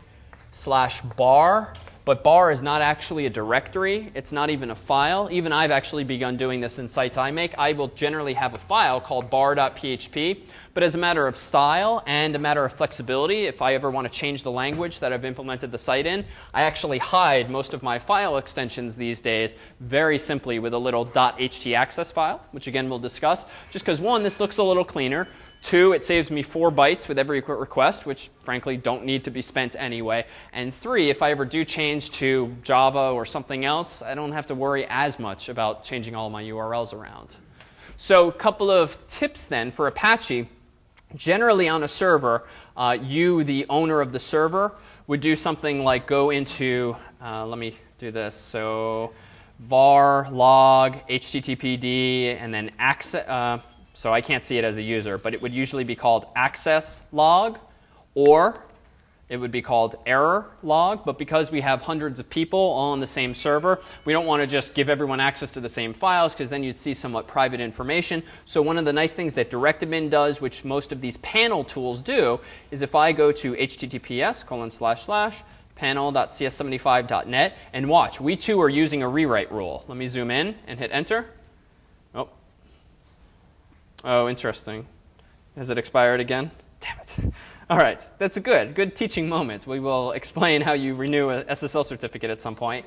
slash bar but bar is not actually a directory. It's not even a file. Even I've actually begun doing this in sites I make. I will generally have a file called bar.php. But as a matter of style and a matter of flexibility, if I ever want to change the language that I've implemented the site in, I actually hide most of my file extensions these days very simply with a little .htaccess file, which again we'll discuss. Just because one, this looks a little cleaner. Two, it saves me four bytes with every request, which frankly don't need to be spent anyway. And three, if I ever do change to Java or something else, I don't have to worry as much about changing all my URLs around. So a couple of tips then for Apache. Generally on a server, uh, you, the owner of the server, would do something like go into, uh, let me do this. So var log httpd and then access. Uh, so I can't see it as a user, but it would usually be called access log or it would be called error log. But because we have hundreds of people all on the same server, we don't want to just give everyone access to the same files because then you'd see somewhat private information. So one of the nice things that DirectAdmin does, which most of these panel tools do, is if I go to https colon slash slash panel.cs75.net and watch, we too are using a rewrite rule. Let me zoom in and hit enter. Oh, interesting. Has it expired again? Damn it. All right, that's a good, good teaching moment. We will explain how you renew a SSL certificate at some point.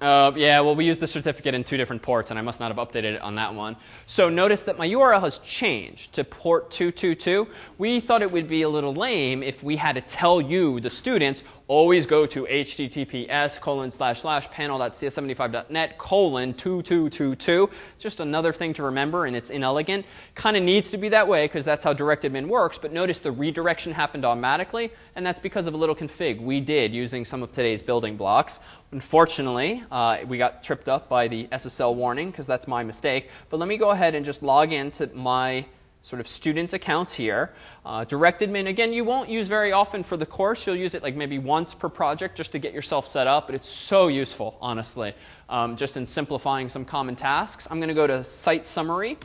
Uh, yeah, well, we use the certificate in two different ports, and I must not have updated it on that one. So notice that my URL has changed to port 222. We thought it would be a little lame if we had to tell you, the students, always go to https colon slash slash panel.cs75.net colon 2222. Just another thing to remember, and it's inelegant. Kind of needs to be that way because that's how DirectAdmin works, but notice the redirection happened automatically, and that's because of a little config we did using some of today's building blocks. Unfortunately, uh, we got tripped up by the SSL warning because that's my mistake. But let me go ahead and just log into my sort of student account here. Uh, DirectAdmin, again, you won't use very often for the course. You'll use it like maybe once per project just to get yourself set up, but it's so useful, honestly, um, just in simplifying some common tasks. I'm going to go to Site Summary.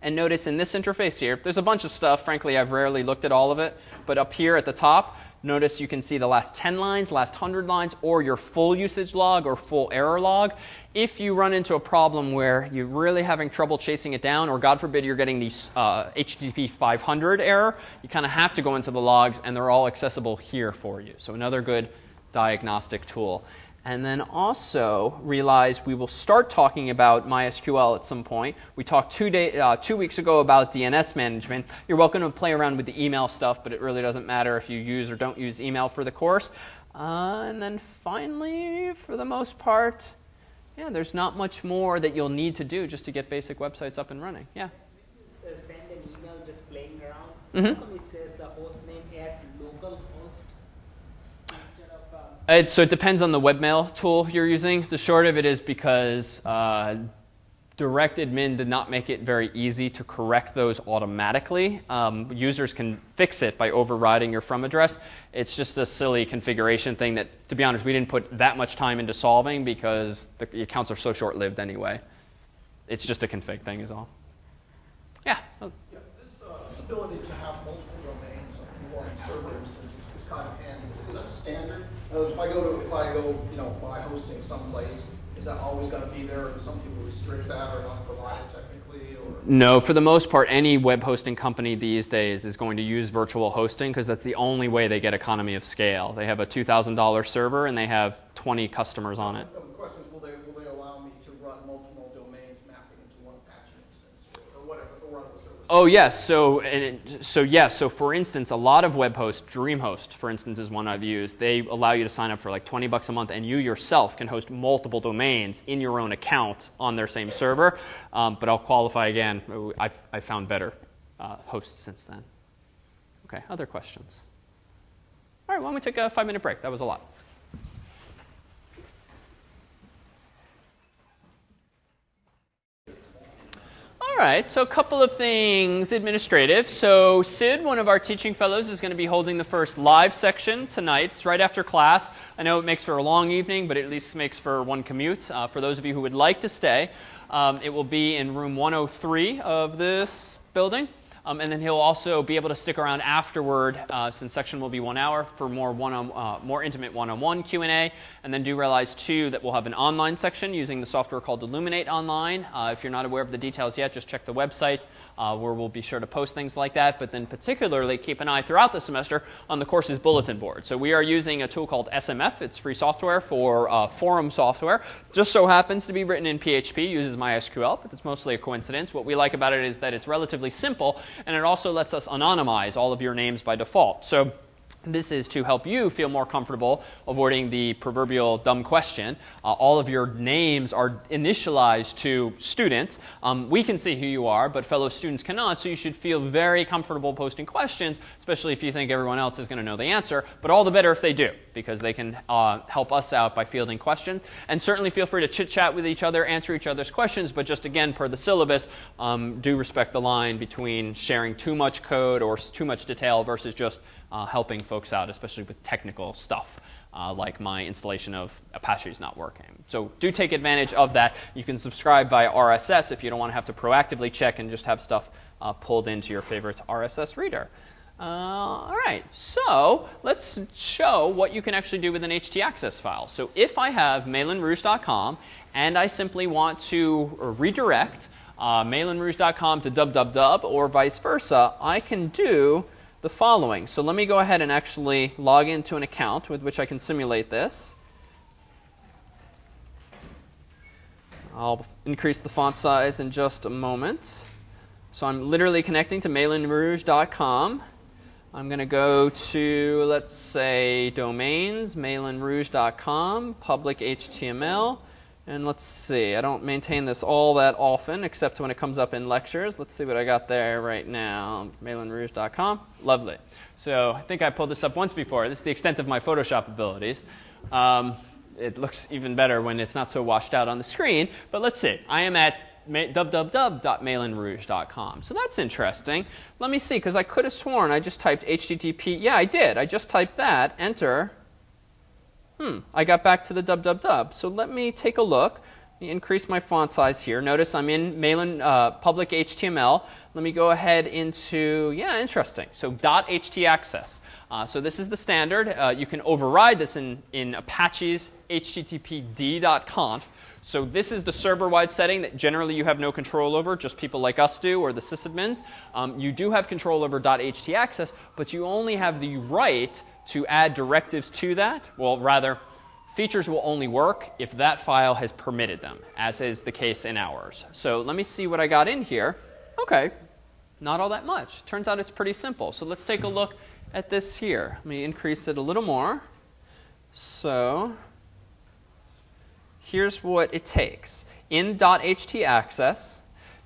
And notice in this interface here, there's a bunch of stuff. Frankly, I've rarely looked at all of it. But up here at the top, Notice you can see the last 10 lines, last 100 lines, or your full usage log or full error log. If you run into a problem where you're really having trouble chasing it down, or God forbid you're getting the uh, HTTP 500 error, you kind of have to go into the logs, and they're all accessible here for you. So another good diagnostic tool. And then also realize we will start talking about MySQL at some point. We talked two, day, uh, two weeks ago about DNS management. You're welcome to play around with the email stuff, but it really doesn't matter if you use or don't use email for the course. Uh, and then finally, for the most part, yeah, there's not much more that you'll need to do just to get basic websites up and running. Yeah. Send an email just playing around. Mm-hmm. How come it says the host name at localhost instead of um, It, so it depends on the webmail tool you're using. The short of it is because uh, DirectAdmin did not make it very easy to correct those automatically. Um, users can fix it by overriding your from address. It's just a silly configuration thing that, to be honest, we didn't put that much time into solving because the accounts are so short-lived anyway. It's just a config thing is all. Yeah. Yeah, this, uh, have multiple domains on one server instance is, is kind of handy. Is, is that Uh, other words, if I go to, if I go, you know, buy hosting someplace, is that always going to be there? Do some people restrict that or not provide it technically? Or No, for the most part, any web hosting company these days is going to use virtual hosting because that's the only way they get economy of scale. They have a $2,000 server and they have 20 customers on it. the question is, will they, will they allow me to run multiple domains mapping into one Apache instance or, or whatever, or one of the servers? Oh yes, so it, so yes, so for instance, a lot of web hosts, DreamHost, for instance, is one I've used. They allow you to sign up for like 20 bucks a month, and you yourself can host multiple domains in your own account on their same server. Um, but I'll qualify again. I I found better uh, hosts since then. Okay, other questions? All right, why don't we take a five-minute break? That was a lot. All right, so a couple of things administrative. So, Sid, one of our teaching fellows, is going to be holding the first live section tonight. It's right after class. I know it makes for a long evening, but it at least makes for one commute. Uh, for those of you who would like to stay, um, it will be in room 103 of this building. Um, and then he'll also be able to stick around afterward, uh, since section will be one hour for more one on, uh, more intimate one-on-one Q&A. And then do realize too that we'll have an online section using the software called Elluminate Online. Uh, if you're not aware of the details yet, just check the website uh, where we'll be sure to post things like that. But then particularly keep an eye throughout the semester on the course's bulletin board. So we are using a tool called SMF. It's free software for uh, forum software. Just so happens to be written in PHP, uses MySQL, but it's mostly a coincidence. What we like about it is that it's relatively simple, and it also lets us anonymize all of your names by default. So this is to help you feel more comfortable avoiding the proverbial dumb question. Uh, all of your names are initialized to student. Um, we can see who you are, but fellow students cannot, so you should feel very comfortable posting questions, especially if you think everyone else is going to know the answer. But all the better if they do, because they can uh, help us out by fielding questions. And certainly feel free to chit chat with each other, answer each other's questions, but just again, per the syllabus, um, do respect the line between sharing too much code or too much detail versus just uh, helping folks out, especially with technical stuff. Uh, like my installation of Apache is not working. So do take advantage of that. You can subscribe via RSS if you don't want to have to proactively check and just have stuff uh, pulled into your favorite RSS reader. Uh, all right, so let's show what you can actually do with an htaccess file. So if I have malanrouge.com and I simply want to redirect uh, malanrouge.com to www or vice versa, I can do the following. So let me go ahead and actually log into an account with which I can simulate this. I'll increase the font size in just a moment. So I'm literally connecting to malanrouge.com. I'm going to go to, let's say, domains, malanrouge.com, public HTML. And let's see, I don't maintain this all that often, except when it comes up in lectures. Let's see what I got there right now. malanrouge.com. Lovely. So I think I pulled this up once before. This is the extent of my Photoshop abilities. Um, it looks even better when it's not so washed out on the screen. But let's see. I am at www.malanrouge.com. So that's interesting. Let me see, because I could have sworn I just typed HTTP. Yeah, I did. I just typed that, enter. Hmm, I got back to the www. So let me take a look. Let me increase my font size here. Notice I'm in Malan uh, public HTML. Let me go ahead into, yeah, interesting. So .htaccess. Uh, so this is the standard. Uh, you can override this in, in Apache's httpd.conf. So this is the server-wide setting that generally you have no control over, just people like us do or the sysadmins. Um, you do have control over .htaccess, but you only have the right to add directives to that. Well, rather, features will only work if that file has permitted them, as is the case in ours. So let me see what I got in here. Okay, not all that much. Turns out it's pretty simple. So let's take a look at this here. Let me increase it a little more. So here's what it takes. In .htaccess,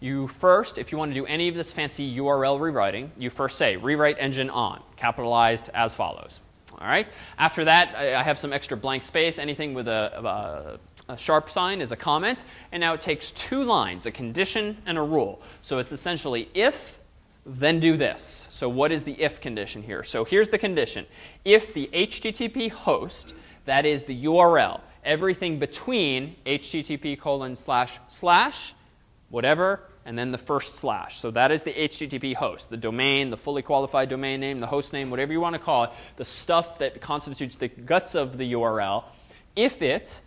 you first, if you want to do any of this fancy URL rewriting, you first say rewrite engine on, capitalized as follows. All right. After that, I have some extra blank space. Anything with a, a, a, sharp sign is a comment. And now it takes two lines, a condition and a rule. So it's essentially if, then do this. So what is the if condition here? So here's the condition. If the HTTP host, that is the URL, everything between HTTP colon slash slash, whatever, and then the first slash. So that is the HTTP host, the domain, the fully qualified domain name, the host name, whatever you want to call it, the stuff that constitutes the guts of the URL. If it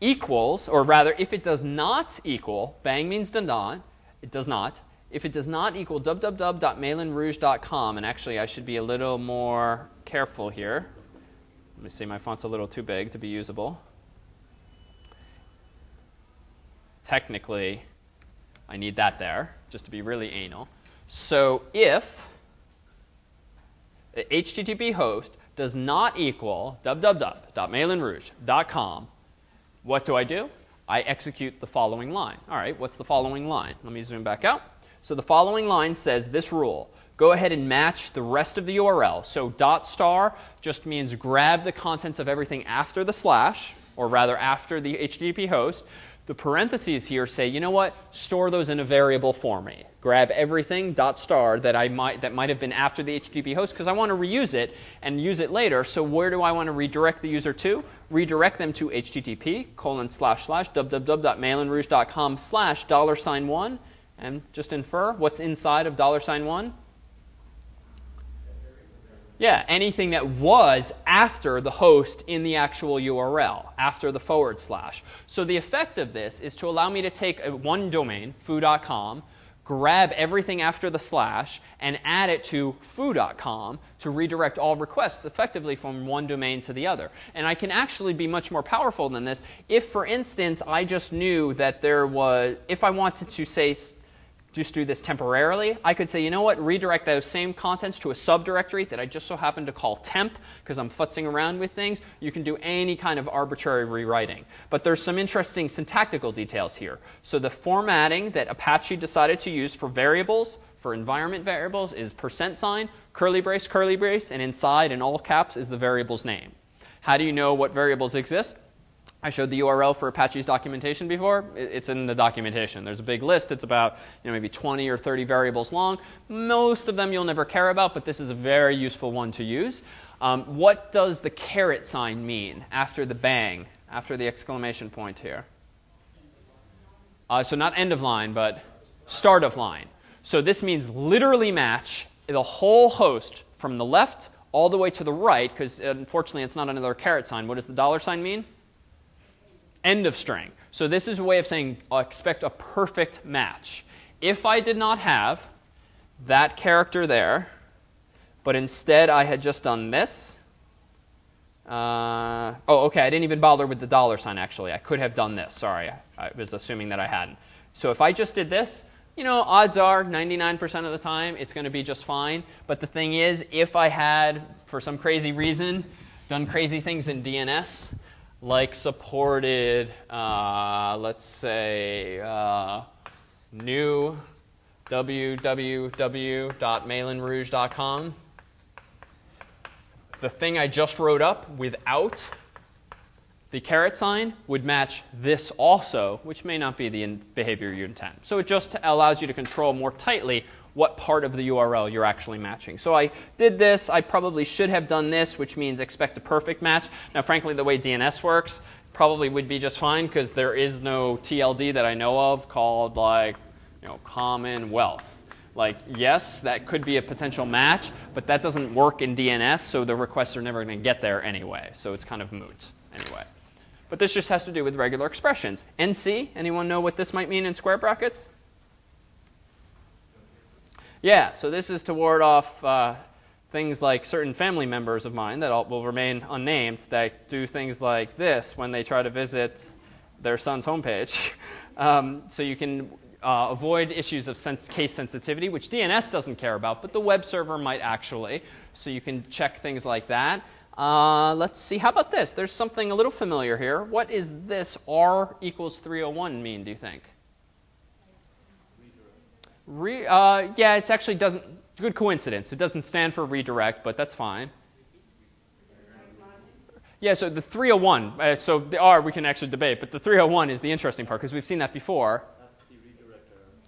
equals, or rather, if it does not equal, bang means does not, it does not. If it does not equal www.malanrouge.com, and actually I should be a little more careful here. Let me see, my font's a little too big to be usable. Technically, I need that there, just to be really anal. So if HTTP host does not equal www.malanrouge.com, what do I do? I execute the following line. All right, what's the following line? Let me zoom back out. So the following line says this rule. Go ahead and match the rest of the URL. So dot star just means grab the contents of everything after the slash, or rather after the HTTP host, the parentheses here say, you know what, store those in a variable for me. Grab everything dot star that I might that might have been after the HTTP host because I want to reuse it and use it later. So where do I want to redirect the user to? Redirect them to HTTP colon slash slash www.malanrouge.com slash dollar sign one and just infer what's inside of dollar sign one. Yeah, anything that was after the host in the actual URL, after the forward slash. So the effect of this is to allow me to take one domain, foo.com, grab everything after the slash, and add it to foo.com to redirect all requests effectively from one domain to the other. And I can actually be much more powerful than this if, for instance, I just knew that there was, if I wanted to say just do this temporarily, I could say, you know what, redirect those same contents to a subdirectory that I just so happen to call temp because I'm futzing around with things. You can do any kind of arbitrary rewriting. But there's some interesting syntactical details here. So the formatting that Apache decided to use for variables, for environment variables, is percent sign, curly brace, curly brace, and inside in all caps is the variable's name. How do you know what variables exist? I showed the URL for Apache's documentation before. It's in the documentation. There's a big list. It's about you know, maybe 20 or 30 variables long. Most of them you'll never care about, but this is a very useful one to use. Um, what does the caret sign mean after the bang, after the exclamation point here? Uh, so not end of line, but start of line. So this means literally match the whole host from the left all the way to the right, because unfortunately it's not another caret sign. What does the dollar sign mean? End of string. So this is a way of saying I expect a perfect match. If I did not have that character there, but instead I had just done this, Uh, oh, okay, I didn't even bother with the dollar sign actually. I could have done this. Sorry, I, I was assuming that I hadn't. So if I just did this, you know, odds are 99% of the time it's going to be just fine. But the thing is, if I had, for some crazy reason, done crazy things in DNS, like supported, uh, let's say, uh, new www.malanrouge.com, the thing I just wrote up without the caret sign would match this also, which may not be the behavior you intend. So it just allows you to control more tightly what part of the URL you're actually matching. So I did this. I probably should have done this, which means expect a perfect match. Now, frankly, the way DNS works probably would be just fine because there is no TLD that I know of called like, you know, Commonwealth. Like, yes, that could be a potential match, but that doesn't work in DNS, so the requests are never going to get there anyway. So it's kind of moot anyway. But this just has to do with regular expressions. NC, anyone know what this might mean in square brackets? Yeah, so this is to ward off uh, things like certain family members of mine that will remain unnamed that do things like this when they try to visit their son's homepage. Um, so you can uh, avoid issues of case sensitivity, which DNS doesn't care about, but the web server might actually. So you can check things like that. Uh, let's see. How about this? There's something a little familiar here. What is this R equals 301 mean, do you think? Re, uh, yeah, it actually doesn't. Good coincidence. It doesn't stand for redirect, but that's fine. Yeah, so the 301, uh, so the R we can actually debate, but the 301 is the interesting part because we've seen that before.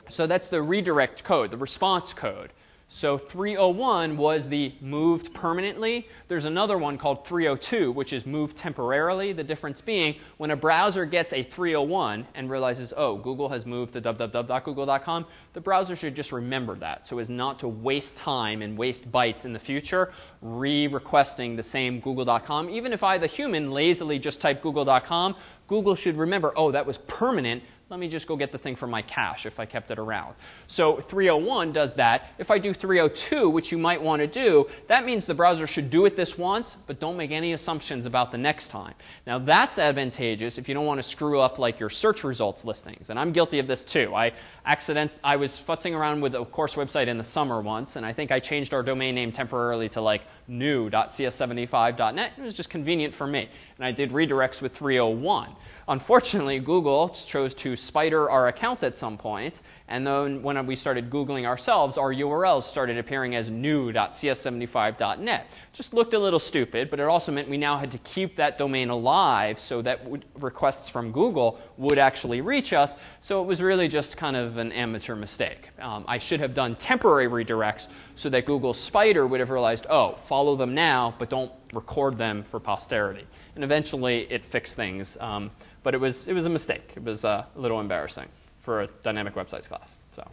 So that's the redirect code, the response code. So 301 was the moved permanently. There's another one called 302, which is moved temporarily. The difference being when a browser gets a 301 and realizes, oh, Google has moved to www.google.com, the browser should just remember that so as not to waste time and waste bytes in the future re-requesting the same google.com. Even if I, the human, lazily just type google.com, Google should remember, oh, that was permanent let me just go get the thing from my cache if I kept it around. So 301 does that. If I do 302, which you might want to do, that means the browser should do it this once, but don't make any assumptions about the next time. Now that's advantageous if you don't want to screw up like your search results listings. And I'm guilty of this too. I accident I was futzing around with a course website in the summer once, and I think I changed our domain name temporarily to like new.cs75.net. It was just convenient for me. And I did redirects with 301. Unfortunately, Google chose to spider our account at some point, and then when we started Googling ourselves, our URLs started appearing as new.cs75.net. Just looked a little stupid, but it also meant we now had to keep that domain alive so that requests from Google would actually reach us. So it was really just kind of an amateur mistake. Um, I should have done temporary redirects so that Google Spider would have realized, oh, follow them now, but don't record them for posterity. And eventually it fixed things. Um, but it was, it was a mistake. It was uh, a little embarrassing for a dynamic websites class. So,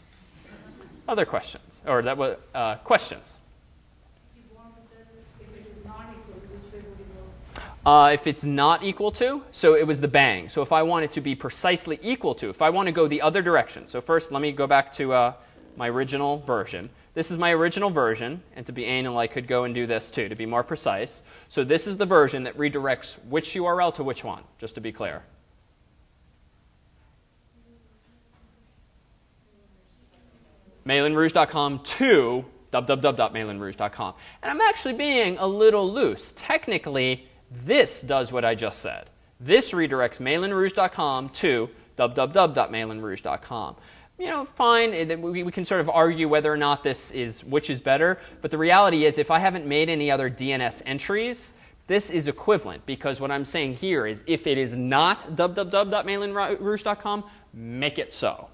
other questions? Or that was uh, questions? Uh, if it's not equal to, so it was the bang. So if I want it to be precisely equal to, if I want to go the other direction. So first, let me go back to uh, my original version. This is my original version, and to be anal, I could go and do this too, to be more precise. So this is the version that redirects which URL to which one, just to be clear. MalanRouge.com to www.malanrouge.com. And I'm actually being a little loose. Technically, this does what I just said. This redirects MalanRouge.com to www.malanrouge.com. You know, fine, eh, we can sort of argue whether or not this is which is better, but the reality is if I haven't made any other DNS entries, this is equivalent because what I'm saying here is if it is not www.malanrouge.com, make it so.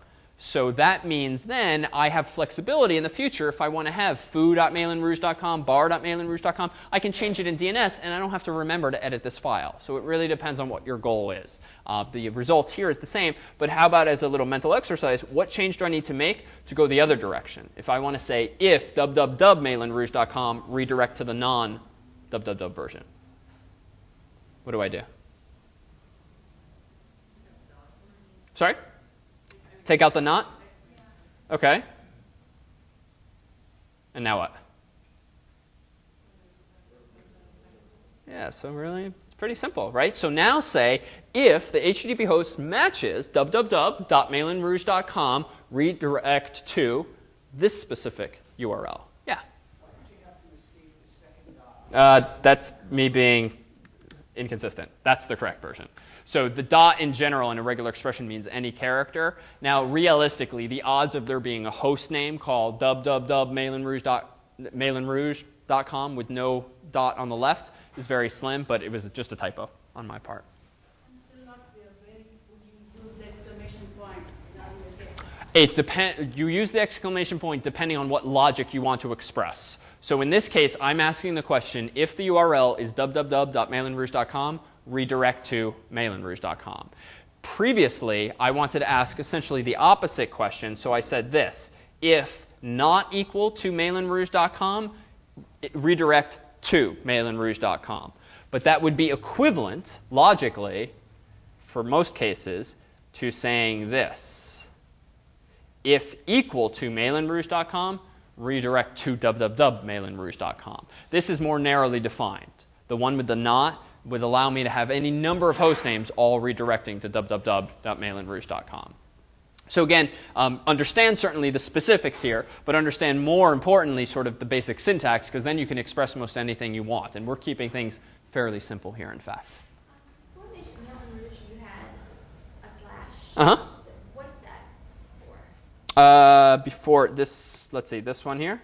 So that means then I have flexibility in the future. If I want to have foo.malanrouge.com, bar.malanrouge.com, I can change it in DNS and I don't have to remember to edit this file. So it really depends on what your goal is. Uh, the result here is the same, but how about as a little mental exercise, what change do I need to make to go the other direction? If I want to say if www.malanrouge.com redirect to the non-www version, what do I do? Sorry? Take out the not? Okay. And now what? Yeah, so really, it's pretty simple, right? So now say if the HTTP host matches www.malanrouge.com, redirect to this specific URL. Yeah. Uh, that's me being inconsistent. That's the correct version. So the dot in general in a regular expression means any character. Now, realistically, the odds of there being a host name called www.malanrouge.com with no dot on the left is very slim, but it was just a typo on my part. It depend, you use the exclamation point depending on what logic you want to express. So in this case, I'm asking the question, if the URL is www.malanrouge.com, redirect to malanrouge.com. Previously, I wanted to ask essentially the opposite question, so I said this, if not equal to malanrouge.com, redirect to malanrouge.com. But that would be equivalent, logically, for most cases, to saying this. If equal to malanrouge.com, redirect to www.malanrouge.com. This is more narrowly defined. The one with the not would allow me to have any number of host names all redirecting to www.malanrouge.com. So again, um, understand certainly the specifics here, but understand more importantly sort of the basic syntax, because then you can express most anything you want. And we're keeping things fairly simple here, in fact. Before the Mail Rouge, you had a slash. Uh huh. What is that for? Uh, before this, let's see, this one here.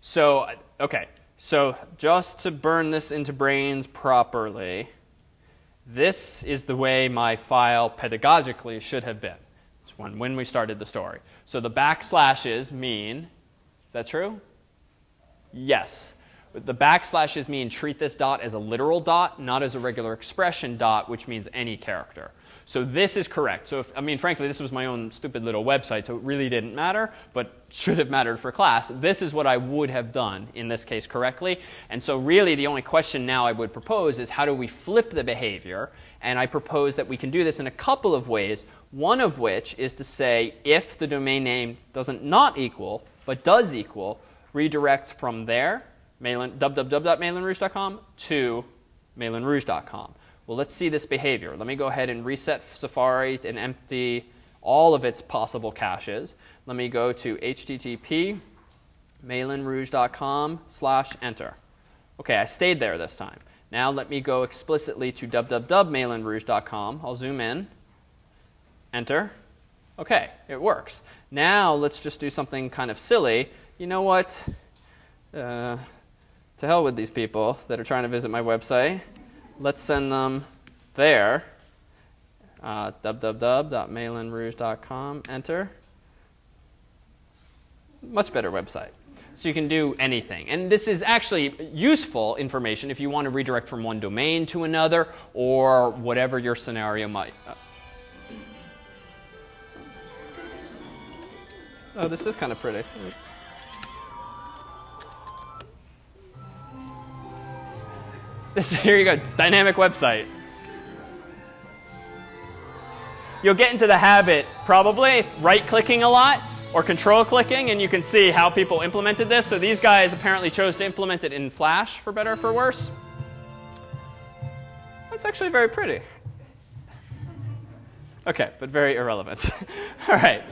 So, uh, okay, so just to burn this into brains properly, this is the way my file pedagogically should have been. It's when, when we started the story. So the backslashes mean, is that true? Yes. The backslashes mean treat this dot as a literal dot, not as a regular expression dot, which means any character. So this is correct. So if, I mean, frankly, this was my own stupid little website, so it really didn't matter, but should have mattered for class. This is what I would have done in this case correctly. And so really the only question now I would propose is how do we flip the behavior? And I propose that we can do this in a couple of ways, one of which is to say if the domain name doesn't not equal, but does equal, redirect from there, malan, to malanrouge.com. Well, let's see this behavior. Let me go ahead and reset Safari and empty all of its possible caches. Let me go to http malanrouge.com slash enter. Okay, I stayed there this time. Now let me go explicitly to www.malanrouge.com. I'll zoom in, enter. Okay, it works. Now let's just do something kind of silly. You know what? Uh, to hell with these people that are trying to visit my website. Let's send them there. Uh, www.mailinrouge.com, enter. Much better website. So you can do anything. And this is actually useful information if you want to redirect from one domain to another or whatever your scenario might. Uh, oh, this is kind of pretty. This, here you go, dynamic website. You'll get into the habit, probably, right clicking a lot or control clicking, and you can see how people implemented this. So these guys apparently chose to implement it in Flash, for better or for worse. That's actually very pretty. Okay, but very irrelevant. All right.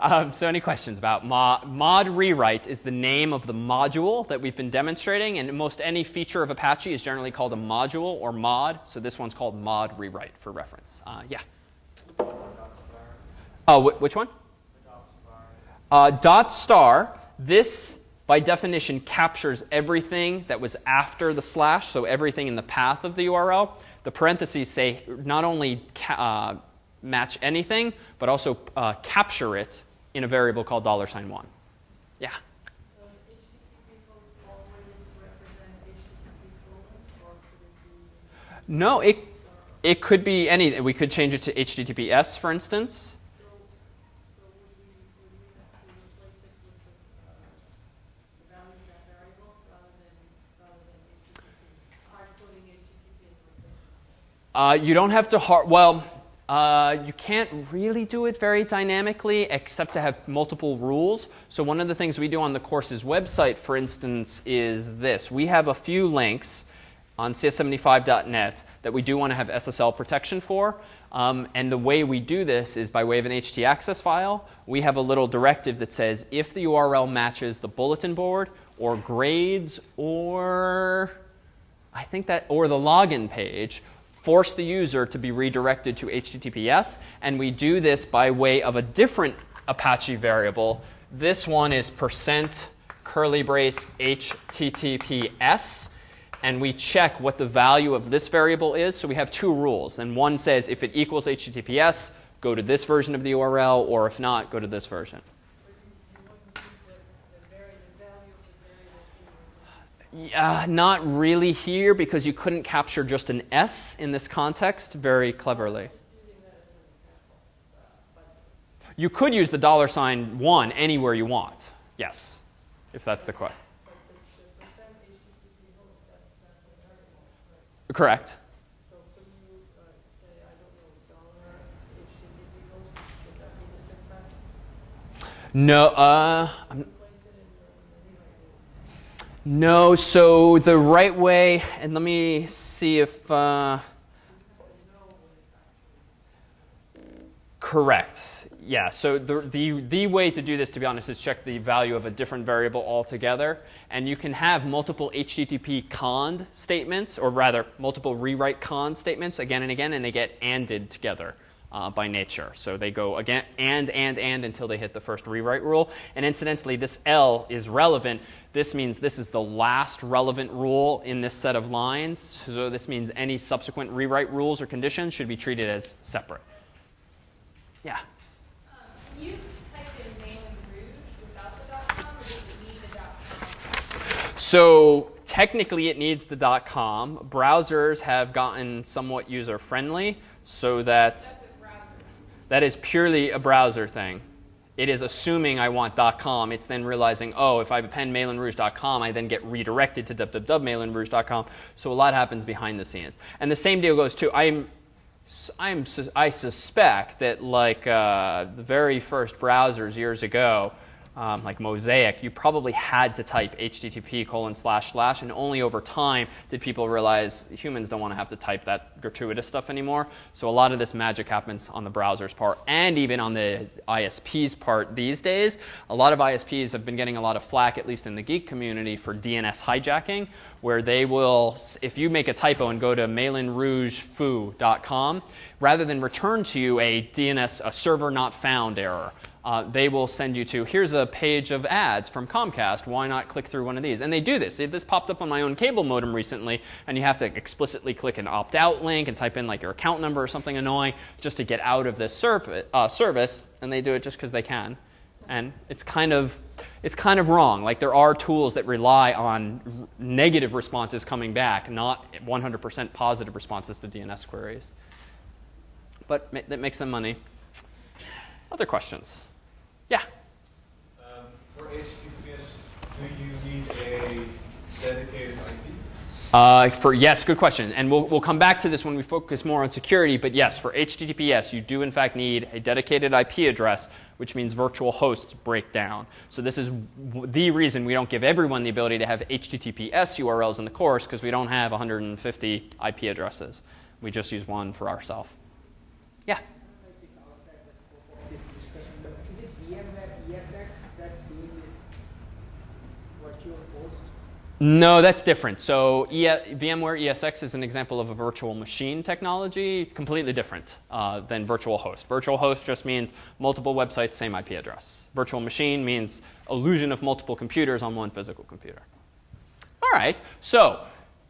Um, so any questions about mod, mod rewrite is the name of the module that we've been demonstrating, and most any feature of Apache is generally called a module or mod. So this one's called mod rewrite for reference. Uh, yeah. Oh, wh- which one? Uh, dot star. This, by definition, captures everything that was after the slash, so everything in the path of the URL. The parentheses say not only uh, match anything, but also uh, capture it in a variable called dollar sign one. Yeah. No, it it could be any. We could change it to HTTPS, for instance. Uh, you don't have to hard. Well, uh, you can't really do it very dynamically except to have multiple rules. So one of the things we do on the course's website, for instance, is this. We have a few links on cs75.net that we do want to have SSL protection for. Um, and the way we do this is by way of an htaccess file. We have a little directive that says if the URL matches the bulletin board or grades or I think that or the login page, force the user to be redirected to HTTPS. And we do this by way of a different Apache variable. This one is percent curly brace HTTPS and we check what the value of this variable is. So we have two rules. And one says if it equals HTTPS, go to this version of the URL, or if not, go to this version. Yeah, not really here because you couldn't capture just an S in this context very cleverly. You could use the dollar sign one anywhere you want. Yes, if that's the question. Correct. No, uh, no. So the right way, and let me see if. Uh, correct yeah, so the, the, the way to do this, to be honest, is check the value of a different variable altogether. And you can have multiple HTTP cond statements, or rather, multiple rewrite cond statements again and again, and they get anded together. Uh, by nature. So they go again and, and, and until they hit the first rewrite rule. And incidentally, this L is relevant. This means this is the last relevant rule in this set of lines. So this means any subsequent rewrite rules or conditions should be treated as separate. Yeah? Um, you typed in Malan Rouge without the .com, or does it need the .com? So technically it needs the .com. Browsers have gotten somewhat user-friendly so that That's a browser. that is purely a browser thing. It is assuming I want .com. It's then realizing, oh, if I append MalanRouge.com, I then get redirected to www.malanrouge.com. So a lot happens behind the scenes. And the same deal goes to, I'm I'm, I suspect that like uh, the very first browsers years ago, um, like Mosaic, you probably had to type HTTP colon slash slash, and only over time did people realize humans don't want to have to type that gratuitous stuff anymore. So a lot of this magic happens on the browser's part, and even on the ISP's part these days. A lot of ISPs have been getting a lot of flack, at least in the geek community, for DNS hijacking, where they will, if you make a typo and go to malanrougefoo.com, rather than return to you a DNS, a server not found error, uh, they will send you to here's a page of ads from Comcast. Why not click through one of these? And they do this. This popped up on my own cable modem recently, and you have to explicitly click an opt out link and type in like your account number or something annoying just to get out of this uh, service. And they do it just because they can. And it's kind of it's kind of wrong. Like there are tools that rely on negative responses coming back, not 100% positive responses to DNS queries. But ma- that makes them money. Other questions? Yeah. Um, for HTTPS, do you need a dedicated IP? Uh, for yes, good question, and we'll we'll come back to this when we focus more on security. But yes, for HTTPS, you do in fact need a dedicated IP address, which means virtual hosts break down. So this is the reason we don't give everyone the ability to have HTTPS URLs in the course because we don't have 150 IP addresses. We just use one for ourselves. Yeah. It's outside the scope of this discussion, but is it VMware ESX that's doing this virtual host? No, that's different. So e VMware ESX is an example of a virtual machine technology, completely different uh, than virtual host. Virtual host just means multiple websites, same IP address. Virtual machine means illusion of multiple computers on one physical computer. All right, so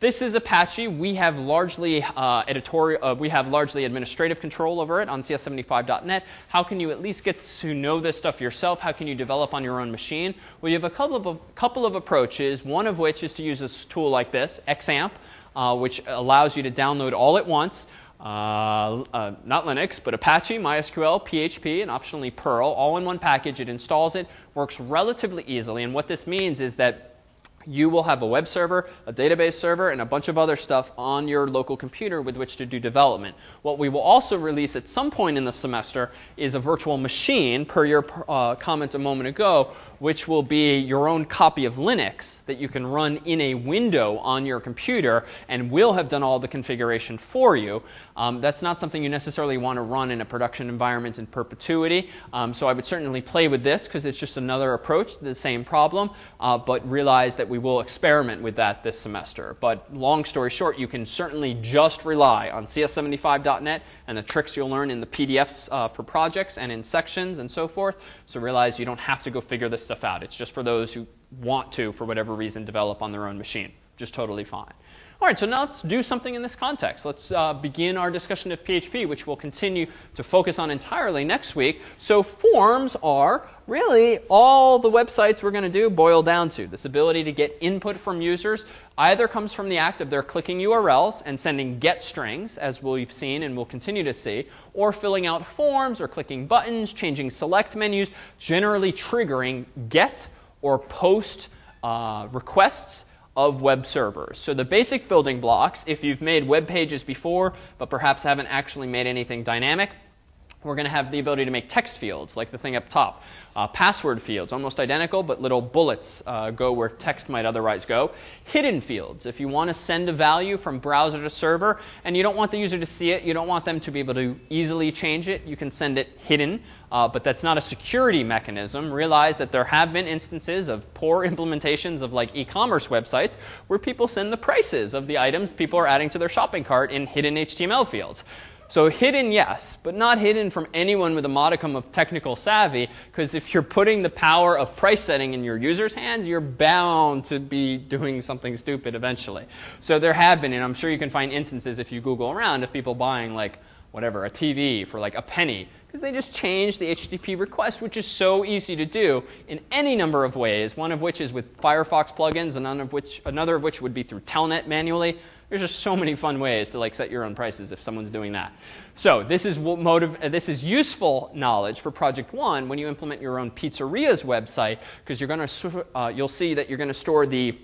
this is Apache. We have largely uh, editorial, uh, we have largely administrative control over it on CS75.net. How can you at least get to know this stuff yourself? How can you develop on your own machine? Well, you have a couple of, a couple of approaches. One of which is to use this tool like this, XAMPP, uh, which allows you to download all at once. Uh, uh, not Linux, but Apache, MySQL, PHP, and optionally Perl, all in one package. It installs it, works relatively easily. And what this means is that you will have a web server, a database server, and a bunch of other stuff on your local computer with which to do development. What we will also release at some point in the semester is a virtual machine, per your uh, comment a moment ago, which will be your own copy of Linux that you can run in a window on your computer and will have done all the configuration for you. Um, that's not something you necessarily want to run in a production environment in perpetuity. Um, so I would certainly play with this because it's just another approach to the same problem, uh, but realize that we will experiment with that this semester. But long story short, you can certainly just rely on cs75.net and the tricks you'll learn in the PDFs uh, for projects and in sections and so forth. So realize you don't have to go figure this stuff out. It's just for those who want to, for whatever reason, develop on their own machine. Just totally fine. All right, so now let's do something in this context. Let's uh, begin our discussion of PHP, which we'll continue to focus on entirely next week. So forms are really all the websites we're going to do boil down to. This ability to get input from users either comes from the act of their clicking URLs and sending get strings, as we've seen and will continue to see, or filling out forms or clicking buttons, changing select menus, generally triggering get or post uh, requests of web servers. So the basic building blocks, if you've made web pages before, but perhaps haven't actually made anything dynamic, we're going to have the ability to make text fields, like the thing up top. Uh, password fields, almost identical, but little bullets uh, go where text might otherwise go. Hidden fields, if you want to send a value from browser to server and you don't want the user to see it, you don't want them to be able to easily change it, you can send it hidden. Uh, but that's not a security mechanism. Realize that there have been instances of poor implementations of like e-commerce websites where people send the prices of the items people are adding to their shopping cart in hidden HTML fields. So hidden, yes, but not hidden from anyone with a modicum of technical savvy, because if you're putting the power of price setting in your user's hands, you're bound to be doing something stupid eventually. So there have been, and I'm sure you can find instances if you Google around of people buying like whatever, a TV for like a penny, because they just changed the HTTP request, which is so easy to do in any number of ways, one of which is with Firefox plugins, and another of which would be through Telnet manually. There's just so many fun ways to like set your own prices if someone's doing that. So this is motive, uh, this is useful knowledge for Project One when you implement your own pizzeria's website because you're going to uh, you'll see that you're going to store the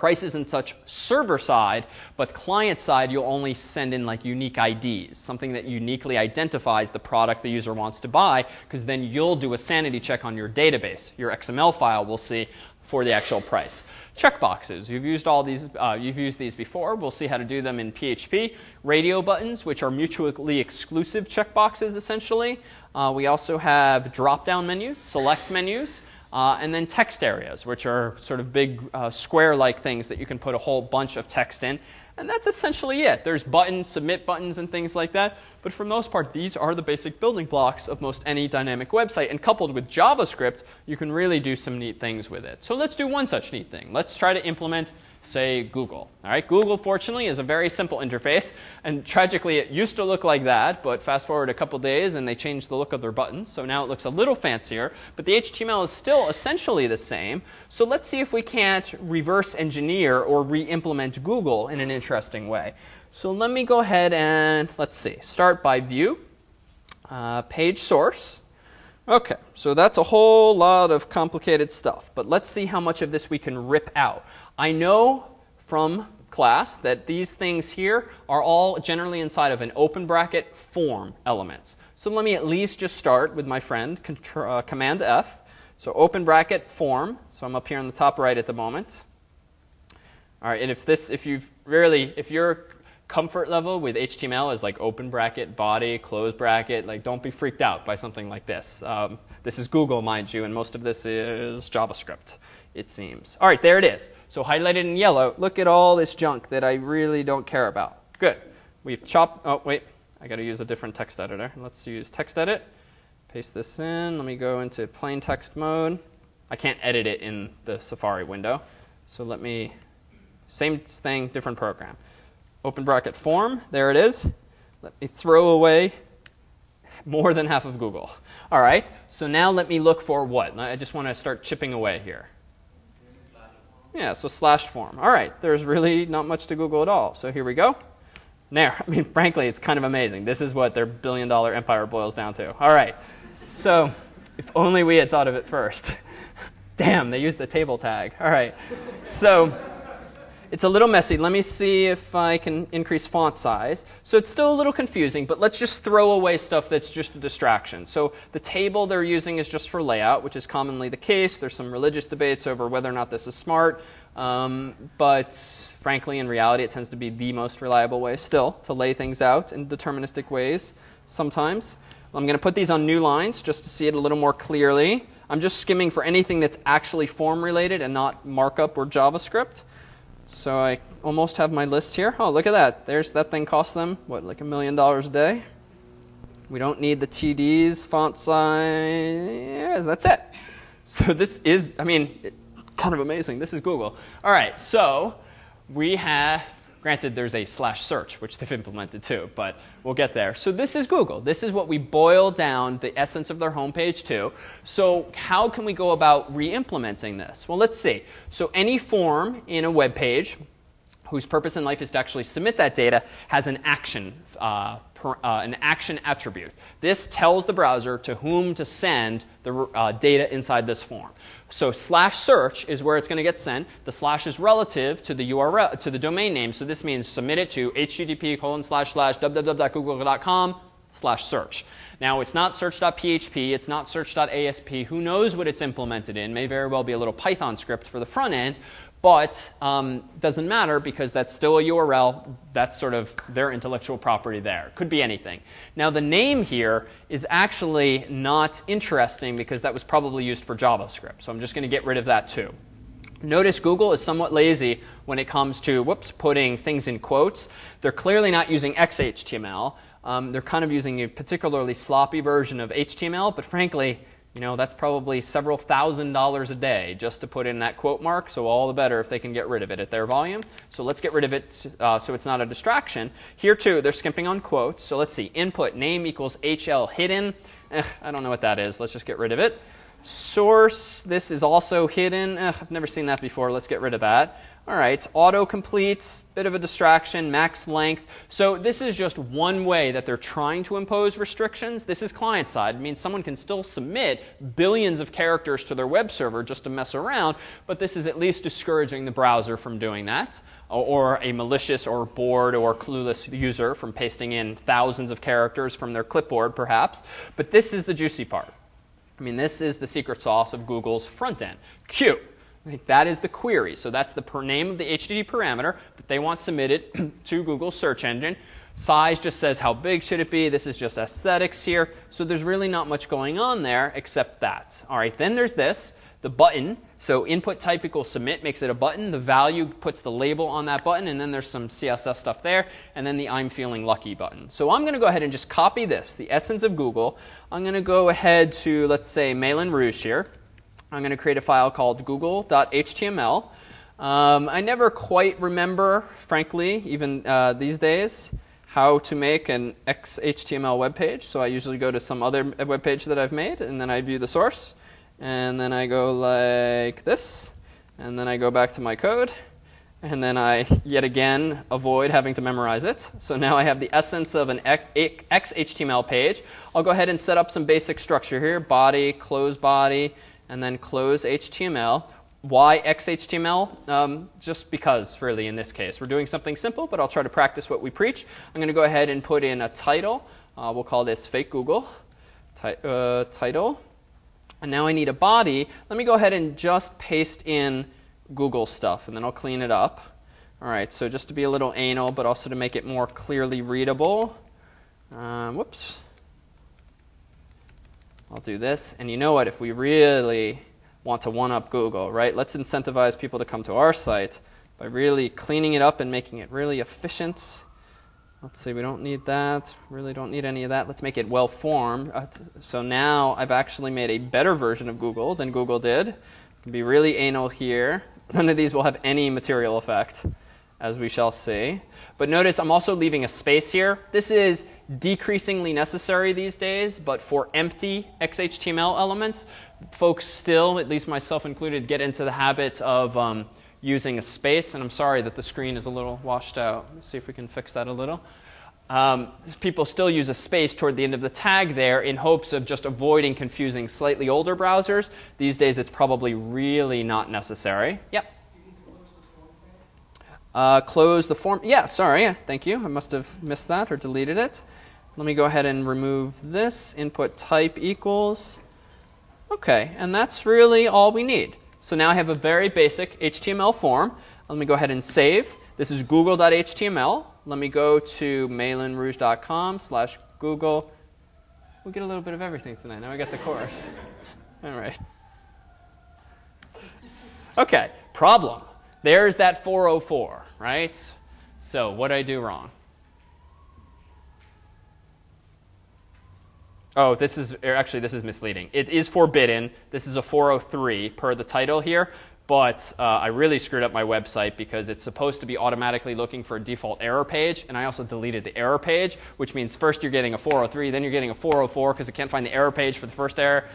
prices and such server side, but client side you'll only send in like unique IDs, something that uniquely identifies the product the user wants to buy, because then you'll do a sanity check on your database. Your XML file will see for the actual price. Checkboxes. You've used all these. Uh, you've used these before. We'll see how to do them in PHP. Radio buttons, which are mutually exclusive checkboxes, essentially. Uh, we also have drop-down menus, select menus. Uh, and then text areas, which are sort of big uh, square-like things that you can put a whole bunch of text in. And that's essentially it. There's buttons, submit buttons, and things like that. But for the most part, these are the basic building blocks of most any dynamic website. And coupled with JavaScript, you can really do some neat things with it. So let's do one such neat thing. Let's try to implement say Google. All right, Google fortunately is a very simple interface, and tragically it used to look like that, but fast forward a couple days and they changed the look of their buttons, so now it looks a little fancier, but the HTML is still essentially the same. So let's see if we can't reverse engineer or re-implement Google in an interesting way. So let me go ahead and let's see, start by view, uh, page source. Okay, so that's a whole lot of complicated stuff, but let's see how much of this we can rip out. I know from class that these things here are all generally inside of an open bracket form elements. So let me at least just start with my friend, uh, Command F. So open bracket form. So I'm up here on the top right at the moment. All right, and if this, if you've really, if your comfort level with HTML is like open bracket, body, close bracket, like don't be freaked out by something like this. Um, this is Google, mind you, and most of this is JavaScript it seems. All right, there it is. So highlighted in yellow, look at all this junk that I really don't care about. Good. We've chopped, oh, wait, I got to use a different text editor. Let's use text edit. Paste this in. Let me go into plain text mode. I can't edit it in the Safari window. So let me, same thing, different program. Open bracket form, there it is. Let me throw away more than half of Google. All right, so now let me look for what? I just want to start chipping away here. Yeah, so slash form. All right, there's really not much to Google at all. So here we go. There, I mean, frankly, it's kind of amazing. This is what their billion dollar empire boils down to. All right, so if only we had thought of it first. Damn, they used the table tag. All right. So it's a little messy. Let me see if I can increase font size. So it's still a little confusing, but let's just throw away stuff that's just a distraction. So the table they're using is just for layout, which is commonly the case. There's some religious debates over whether or not this is smart. Um, but frankly, in reality, it tends to be the most reliable way still to lay things out in deterministic ways sometimes. I'm going to put these on new lines just to see it a little more clearly. I'm just skimming for anything that's actually form related and not markup or JavaScript. So I almost have my list here. Oh, look at that. There's that thing cost them, what, like a million dollars a day? We don't need the TDs, font size. Yeah, that's it. So this is, I mean, kind of amazing. This is Google. All right, so we have Granted, there's a slash search, which they've implemented too, but we'll get there. So this is Google. This is what we boil down the essence of their homepage to. So how can we go about re-implementing this? Well, let's see. So any form in a web page whose purpose in life is to actually submit that data has an action uh, uh, an action attribute. This tells the browser to whom to send the uh, data inside this form. So slash search is where it's going to get sent. The slash is relative to the URL to the domain name. So this means submit it to http colon slash slash www.google.com slash search. Now it's not search.php, it's not search.asp. Who knows what it's implemented in? May very well be a little Python script for the front end, but um, doesn't matter because that's still a URL. That's sort of their intellectual property there. Could be anything. Now the name here is actually not interesting because that was probably used for JavaScript. So I'm just going to get rid of that too. Notice Google is somewhat lazy when it comes to, whoops, putting things in quotes. They're clearly not using XHTML. Um, they're kind of using a particularly sloppy version of HTML, but frankly, you know, that's probably several thousand dollars a day just to put in that quote mark, so all the better if they can get rid of it at their volume. So let's get rid of it uh, so it's not a distraction. Here too, they're skimping on quotes. So let's see, input name equals HL hidden. Eh, I don't know what that is. Let's just get rid of it. Source, this is also hidden. Eh, I've never seen that before. Let's get rid of that. All right, auto completes, bit of a distraction, max length. So this is just one way that they're trying to impose restrictions. This is client side. It means someone can still submit billions of characters to their web server just to mess around, but this is at least discouraging the browser from doing that, or a malicious or bored or clueless user from pasting in thousands of characters from their clipboard, perhaps. But this is the juicy part. I mean, this is the secret sauce of Google's front end. That is the query. So that's the per name of the HTTP parameter that they want submitted to Google's search engine. Size just says how big should it be. This is just aesthetics here. So there's really not much going on there except that. All right, then there's this, the button. So input type equals submit makes it a button. The value puts the label on that button, and then there's some CSS stuff there, and then the I'm feeling lucky button. So I'm going to go ahead and just copy this, the essence of Google. I'm going to go ahead to, let's say, Malan Rouge here. I'm going to create a file called google.html. Um, I never quite remember, frankly, even uh, these days, how to make an XHTML web page. So I usually go to some other web page that I've made, and then I view the source. And then I go like this. And then I go back to my code. And then I, yet again, avoid having to memorize it. So now I have the essence of an XHTML page. I'll go ahead and set up some basic structure here. Body, close body, and then close HTML. Why XHTML? Um, just because, really, in this case. We're doing something simple, but I'll try to practice what we preach. I'm going to go ahead and put in a title. Uh, we'll call this Fake Google Ti uh, title. And now I need a body. Let me go ahead and just paste in Google stuff, and then I'll clean it up. All right, so just to be a little anal, but also to make it more clearly readable. Um, whoops. I'll do this. And you know what? If we really want to one up Google, right, let's incentivize people to come to our site by really cleaning it up and making it really efficient. Let's see, we don't need that. Really don't need any of that. Let's make it well formed. Uh, so now I've actually made a better version of Google than Google did. Can be really anal here. None of these will have any material effect, as we shall see. But notice I'm also leaving a space here. This is decreasingly necessary these days, but for empty XHTML elements, folks still, at least myself included, get into the habit of um, using a space. And I'm sorry that the screen is a little washed out. Let's see if we can fix that a little. Um, people still use a space toward the end of the tag there in hopes of just avoiding confusing slightly older browsers. These days, it's probably really not necessary. Yep. Uh, close the form. Yeah, sorry. Thank you. I must have missed that or deleted it. Let me go ahead and remove this. Input type equals. Okay, and that's really all we need. So now I have a very basic HTML form. Let me go ahead and save. This is google.html. Let me go to malanrouge.com slash Google. We get a little bit of everything tonight. Now we got the course. All right. Okay, problem. There's that 404, right? So what did I do wrong? Oh, this is er, actually this is misleading. It is forbidden. This is a 403 per the title here, but uh, I really screwed up my website because it's supposed to be automatically looking for a default error page, and I also deleted the error page, which means first you're getting a 403, then you're getting a 404 because it can't find the error page for the first error.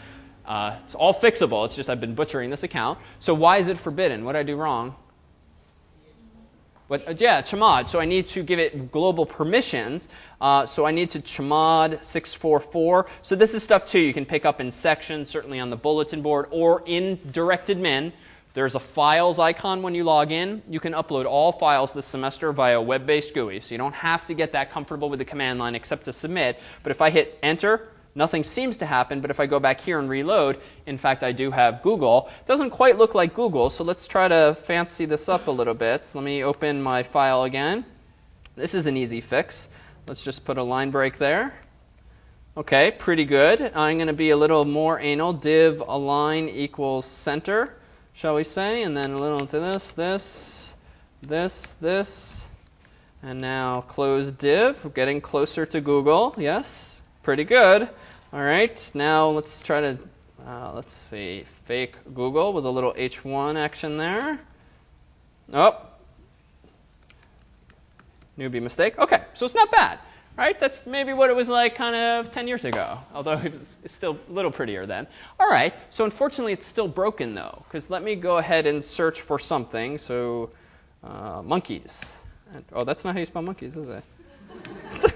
Uh, it's all fixable. It's just I've been butchering this account. So why is it forbidden? What did I do wrong? But uh, yeah, chmod. So I need to give it global permissions. Uh, so I need to chmod 644. So this is stuff too you can pick up in sections, certainly on the bulletin board or in DirectAdmin. There's a files icon when you log in. You can upload all files this semester via web-based GUI. So you don't have to get that comfortable with the command line except to submit. But if I hit enter, Nothing seems to happen, but if I go back here and reload, in fact, I do have Google. It doesn't quite look like Google, so let's try to fancy this up a little bit. Let me open my file again. This is an easy fix. Let's just put a line break there. Okay, pretty good. I'm going to be a little more anal. Div align equals center, shall we say, and then a little into this, this, this, this, and now close div. We're getting closer to Google. Yes, pretty good. All right, now let's try to, uh, let's see, fake Google with a little H1 action there. Oh, newbie mistake. Okay, so it's not bad, right? That's maybe what it was like kind of 10 years ago, although it was still a little prettier then. All right, so unfortunately it's still broken though, because let me go ahead and search for something. So uh, monkeys. And, oh, that's not how you spell monkeys, is it?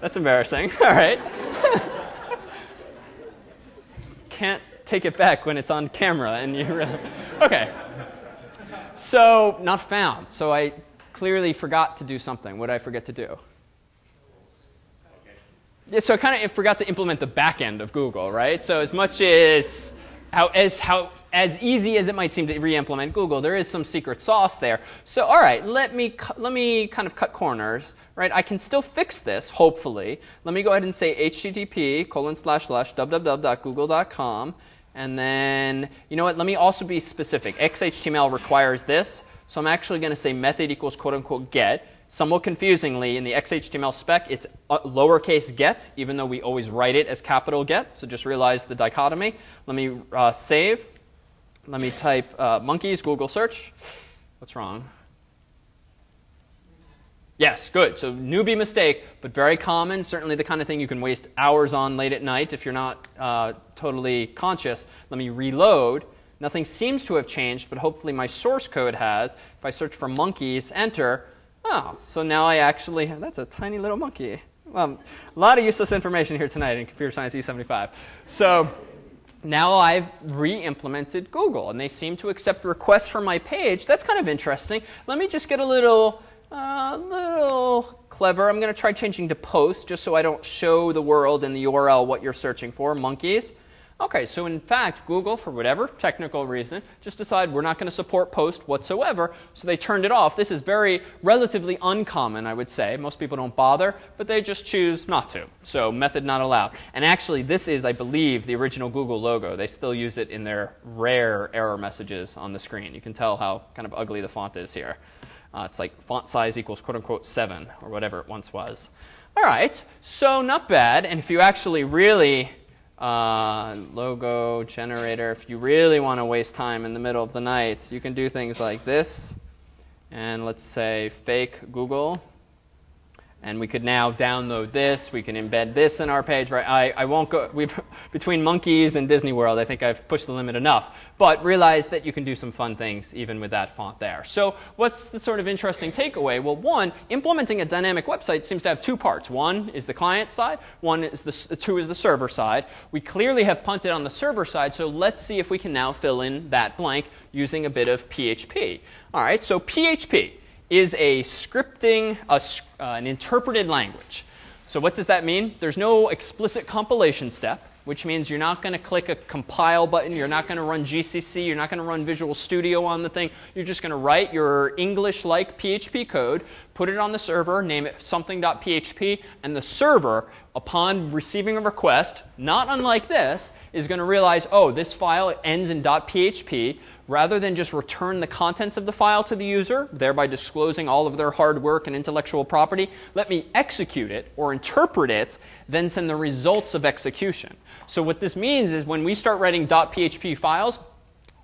that's embarrassing. All right can't take it back when it's on camera and you really. Okay. So, not found. So, I clearly forgot to do something. What did I forget to do? Yeah, so I kind of forgot to implement the back end of Google, right? So as much as how as how as easy as it might seem to re-implement Google, there is some secret sauce there. So all right, let me let me kind of cut corners right? I can still fix this, hopefully. Let me go ahead and say http colon slash slash www.google.com. And then, you know what, let me also be specific. XHTML requires this. So I'm actually going to say method equals quote unquote get. Somewhat confusingly, in the XHTML spec, it's lowercase get, even though we always write it as capital get. So just realize the dichotomy. Let me uh, save. Let me type uh, monkeys, Google search. What's wrong? Yes, good. So newbie mistake, but very common. Certainly the kind of thing you can waste hours on late at night if you're not uh, totally conscious. Let me reload. Nothing seems to have changed, but hopefully my source code has. If I search for monkeys, enter. Oh, so now I actually have, that's a tiny little monkey. Um, a lot of useless information here tonight in Computer Science E75. So now I've re-implemented Google, and they seem to accept requests from my page. That's kind of interesting. Let me just get a little a little clever. I'm going to try changing to post just so I don't show the world in the URL what you're searching for, monkeys. Okay, so in fact, Google, for whatever technical reason, just decided we're not going to support post whatsoever, so they turned it off. This is very relatively uncommon, I would say. Most people don't bother, but they just choose not to. So method not allowed. And actually, this is, I believe, the original Google logo. They still use it in their rare error messages on the screen. You can tell how kind of ugly the font is here. Uh, it's like font size equals quote unquote 7 or whatever it once was. All right, so not bad. And if you actually really, uh, logo generator, if you really want to waste time in the middle of the night, you can do things like this. And let's say fake Google. And we could now download this. We can embed this in our page. Right? I, I won't go. We've between monkeys and Disney World. I think I've pushed the limit enough. But realize that you can do some fun things even with that font there. So what's the sort of interesting takeaway? Well, one, implementing a dynamic website seems to have two parts. One is the client side. One is the two is the server side. We clearly have punted on the server side. So let's see if we can now fill in that blank using a bit of PHP. All right. So PHP is a scripting, a, uh, an interpreted language. So what does that mean? There's no explicit compilation step, which means you're not going to click a compile button. You're not going to run GCC. You're not going to run Visual Studio on the thing. You're just going to write your English-like PHP code, put it on the server, name it something.php, and the server, upon receiving a request, not unlike this, is going to realize, oh, this file ends in .php. Rather than just return the contents of the file to the user, thereby disclosing all of their hard work and intellectual property, let me execute it or interpret it, then send the results of execution. So what this means is when we start writing .php files,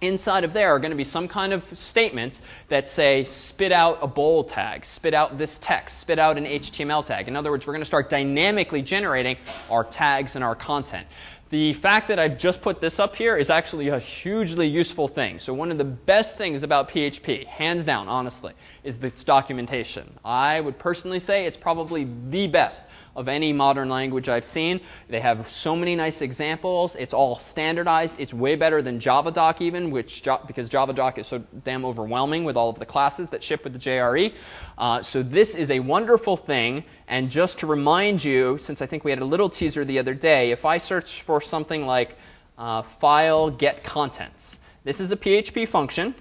inside of there are going to be some kind of statements that say spit out a bold tag, spit out this text, spit out an HTML tag. In other words, we're going to start dynamically generating our tags and our content. The fact that I've just put this up here is actually a hugely useful thing. So one of the best things about PHP, hands down, honestly, is its documentation. I would personally say it's probably the best of any modern language I've seen. They have so many nice examples. It's all standardized. It's way better than JavaDoc even, which because JavaDoc is so damn overwhelming with all of the classes that ship with the JRE. Uh, so this is a wonderful thing. And just to remind you, since I think we had a little teaser the other day, if I search for something like uh, file get contents, this is a PHP function.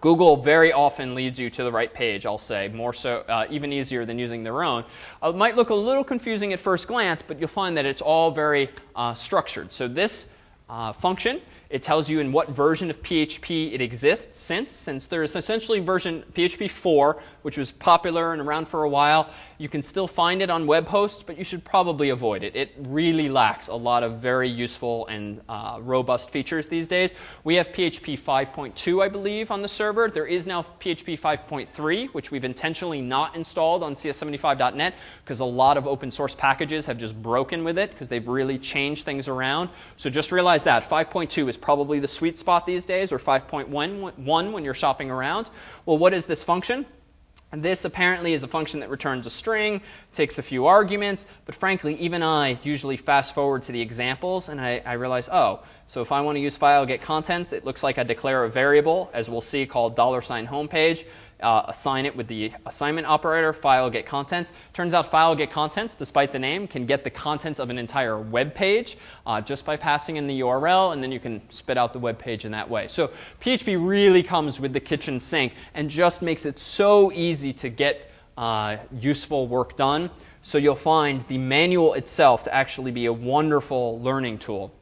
Google very often leads you to the right page, I'll say, more so, uh, even easier than using their own. Uh, it might look a little confusing at first glance, but you'll find that it's all very uh, structured. So this uh, function it tells you in what version of PHP it exists since. Since there is essentially version PHP 4, which was popular and around for a while, you can still find it on web hosts, but you should probably avoid it. It really lacks a lot of very useful and uh, robust features these days. We have PHP 5.2, I believe, on the server. There is now PHP 5.3, which we've intentionally not installed on CS75.net because a lot of open source packages have just broken with it because they've really changed things around. So just realize that 5.2 is probably the sweet spot these days, or 5.1 when you're shopping around. Well, what is this function? And this apparently is a function that returns a string, takes a few arguments, but frankly, even I usually fast forward to the examples and I, I realize, oh, so if I want to use file get contents, it looks like I declare a variable, as we'll see, called dollar sign homepage uh, assign it with the assignment operator, file get contents. Turns out file get contents, despite the name, can get the contents of an entire web page uh, just by passing in the URL, and then you can spit out the web page in that way. So PHP really comes with the kitchen sink and just makes it so easy to get uh, useful work done. So you'll find the manual itself to actually be a wonderful learning tool.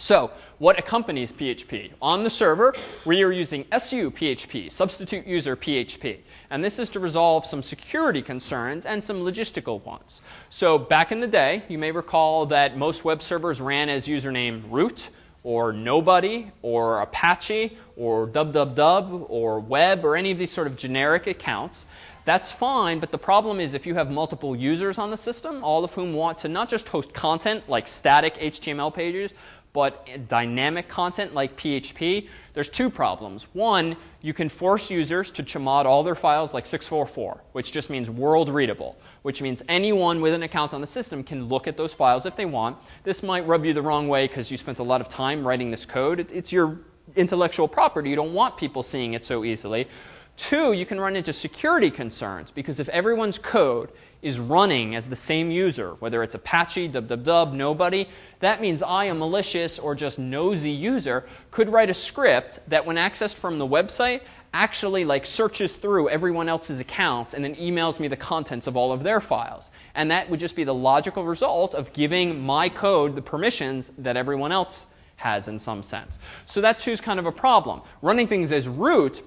So what accompanies PHP? On the server, we are using SU PHP, substitute user PHP. And this is to resolve some security concerns and some logistical ones. So back in the day, you may recall that most web servers ran as username root or nobody or Apache or www or web or any of these sort of generic accounts. That's fine, but the problem is if you have multiple users on the system, all of whom want to not just host content like static HTML pages, but dynamic content like PHP, there's two problems. One, you can force users to chmod all their files like 644, which just means world readable, which means anyone with an account on the system can look at those files if they want. This might rub you the wrong way because you spent a lot of time writing this code. It's your intellectual property. You don't want people seeing it so easily. Two, you can run into security concerns because if everyone's code is running as the same user, whether it's Apache, www, nobody, that means I, a malicious or just nosy user, could write a script that when accessed from the website actually like searches through everyone else's accounts and then emails me the contents of all of their files. And that would just be the logical result of giving my code the permissions that everyone else has in some sense. So that too is kind of a problem. Running things as root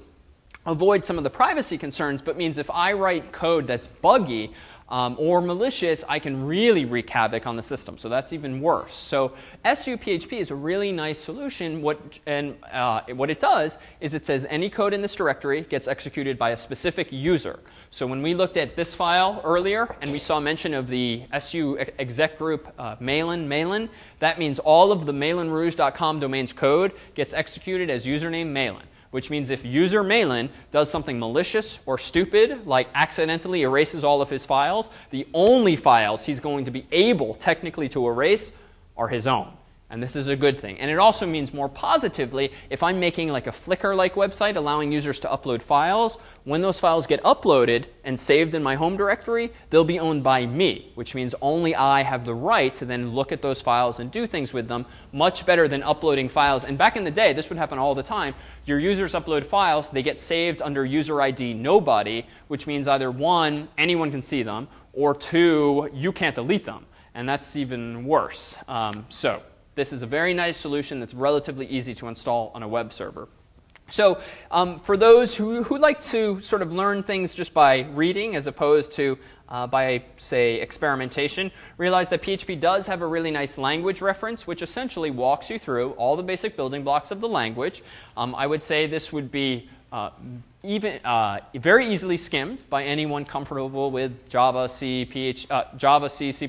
avoids some of the privacy concerns, but means if I write code that's buggy, um, or malicious, I can really wreak havoc on the system. So that's even worse. So SUPHP is a really nice solution. What, and uh, what it does is it says any code in this directory gets executed by a specific user. So when we looked at this file earlier and we saw mention of the SU exec group uh, Malan, Malan, that means all of the malanrouge.com domain's code gets executed as username Malan which means if user Malan does something malicious or stupid, like accidentally erases all of his files, the only files he's going to be able technically to erase are his own. And this is a good thing. And it also means more positively, if I'm making like a Flickr-like website allowing users to upload files, when those files get uploaded and saved in my home directory, they'll be owned by me, which means only I have the right to then look at those files and do things with them much better than uploading files. And back in the day, this would happen all the time. Your users upload files, they get saved under user ID nobody, which means either one, anyone can see them, or two, you can't delete them. And that's even worse. Um, so this is a very nice solution that's relatively easy to install on a web server. So um, for those who, who like to sort of learn things just by reading as opposed to uh, by, say, experimentation, realize that PHP does have a really nice language reference, which essentially walks you through all the basic building blocks of the language. Um, I would say this would be uh, even uh, very easily skimmed by anyone comfortable with Java, C, PH, uh, Java, C, C++,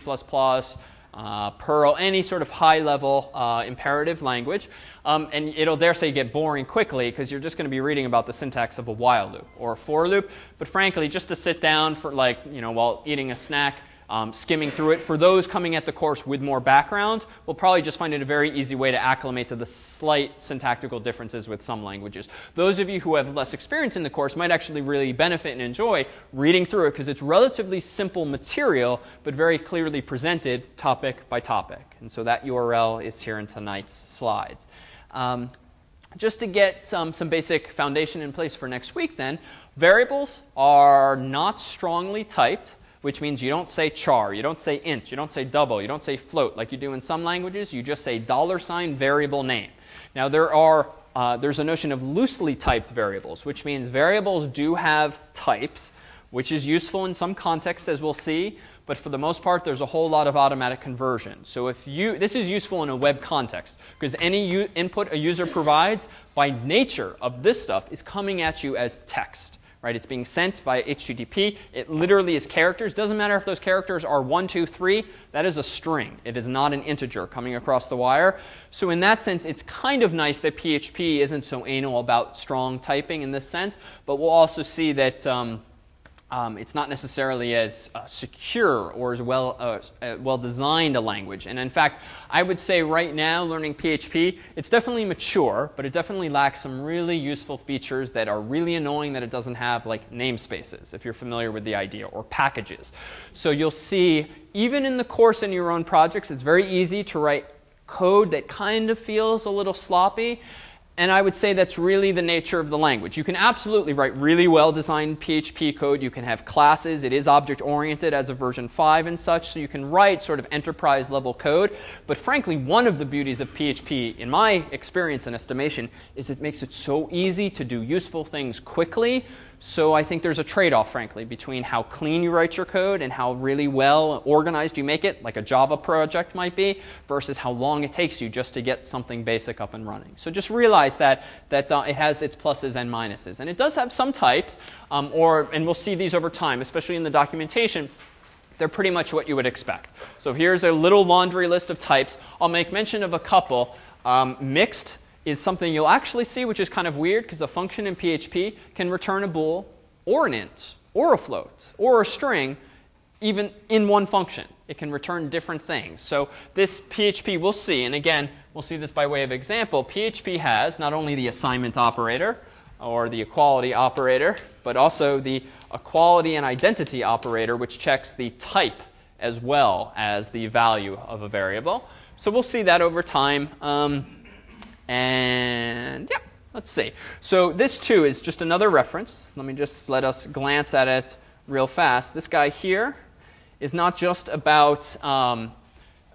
uh, Perl, any sort of high level uh, imperative language. Um, and it'll dare say get boring quickly because you're just going to be reading about the syntax of a while loop or a for loop. But frankly, just to sit down for like, you know, while eating a snack, um, skimming through it. For those coming at the course with more background, we'll probably just find it a very easy way to acclimate to the slight syntactical differences with some languages. Those of you who have less experience in the course might actually really benefit and enjoy reading through it because it's relatively simple material, but very clearly presented topic by topic. And so that URL is here in tonight's slides. Um, just to get some, some basic foundation in place for next week then, variables are not strongly typed which means you don't say char, you don't say int, you don't say double, you don't say float like you do in some languages. You just say dollar sign variable name. Now there are uh, there's a notion of loosely typed variables, which means variables do have types, which is useful in some contexts, as we'll see. But for the most part, there's a whole lot of automatic conversion. So if you, this is useful in a web context because any input a user provides, by nature of this stuff, is coming at you as text right? It's being sent via HTTP. It literally is characters. Doesn't matter if those characters are one, two, three. That is a string. It is not an integer coming across the wire. So in that sense, it's kind of nice that PHP isn't so anal about strong typing in this sense. But we'll also see that um, um, it's not necessarily as uh, secure or as well, uh, uh, well designed a language. And in fact, I would say right now, learning PHP, it's definitely mature, but it definitely lacks some really useful features that are really annoying that it doesn't have, like namespaces, if you're familiar with the idea, or packages. So you'll see, even in the course in your own projects, it's very easy to write code that kind of feels a little sloppy. And I would say that's really the nature of the language. You can absolutely write really well designed PHP code. You can have classes. It is object oriented as of version 5 and such. So you can write sort of enterprise level code. But frankly, one of the beauties of PHP, in my experience and estimation, is it makes it so easy to do useful things quickly so I think there's a trade-off, frankly, between how clean you write your code and how really well organized you make it, like a Java project might be, versus how long it takes you just to get something basic up and running. So just realize that, that uh, it has its pluses and minuses. And it does have some types, um, or, and we'll see these over time, especially in the documentation, they're pretty much what you would expect. So here's a little laundry list of types. I'll make mention of a couple. Um, mixed is something you'll actually see, which is kind of weird because a function in PHP can return a bool or an int or a float or a string even in one function. It can return different things. So this PHP we'll see, and again, we'll see this by way of example. PHP has not only the assignment operator or the equality operator, but also the equality and identity operator, which checks the type as well as the value of a variable. So we'll see that over time. Um, and yeah, let's see. So this too is just another reference. Let me just let us glance at it real fast. This guy here is not just about um,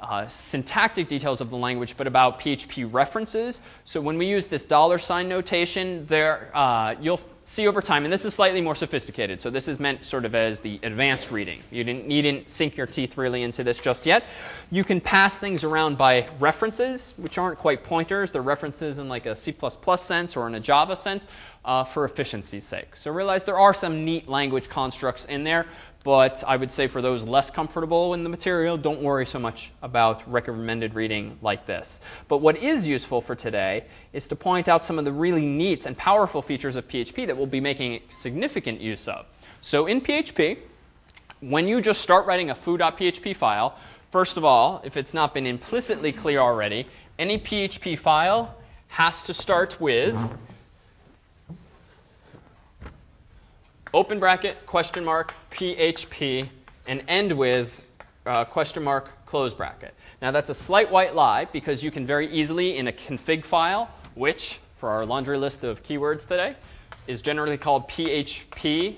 uh, syntactic details of the language, but about PHP references. So when we use this dollar sign notation, there uh, you'll see over time, and this is slightly more sophisticated. So this is meant sort of as the advanced reading. You didn't, you didn't sink your teeth really into this just yet. You can pass things around by references, which aren't quite pointers. They're references in like a C++ sense or in a Java sense uh, for efficiency's sake. So realize there are some neat language constructs in there. But I would say for those less comfortable in the material, don't worry so much about recommended reading like this. But what is useful for today is to point out some of the really neat and powerful features of PHP that we'll be making significant use of. So in PHP, when you just start writing a foo.php file, first of all, if it's not been implicitly clear already, any PHP file has to start with open bracket, question mark, PHP, and end with uh, question mark, close bracket. Now that's a slight white lie because you can very easily in a config file, which for our laundry list of keywords today, is generally called php.ini.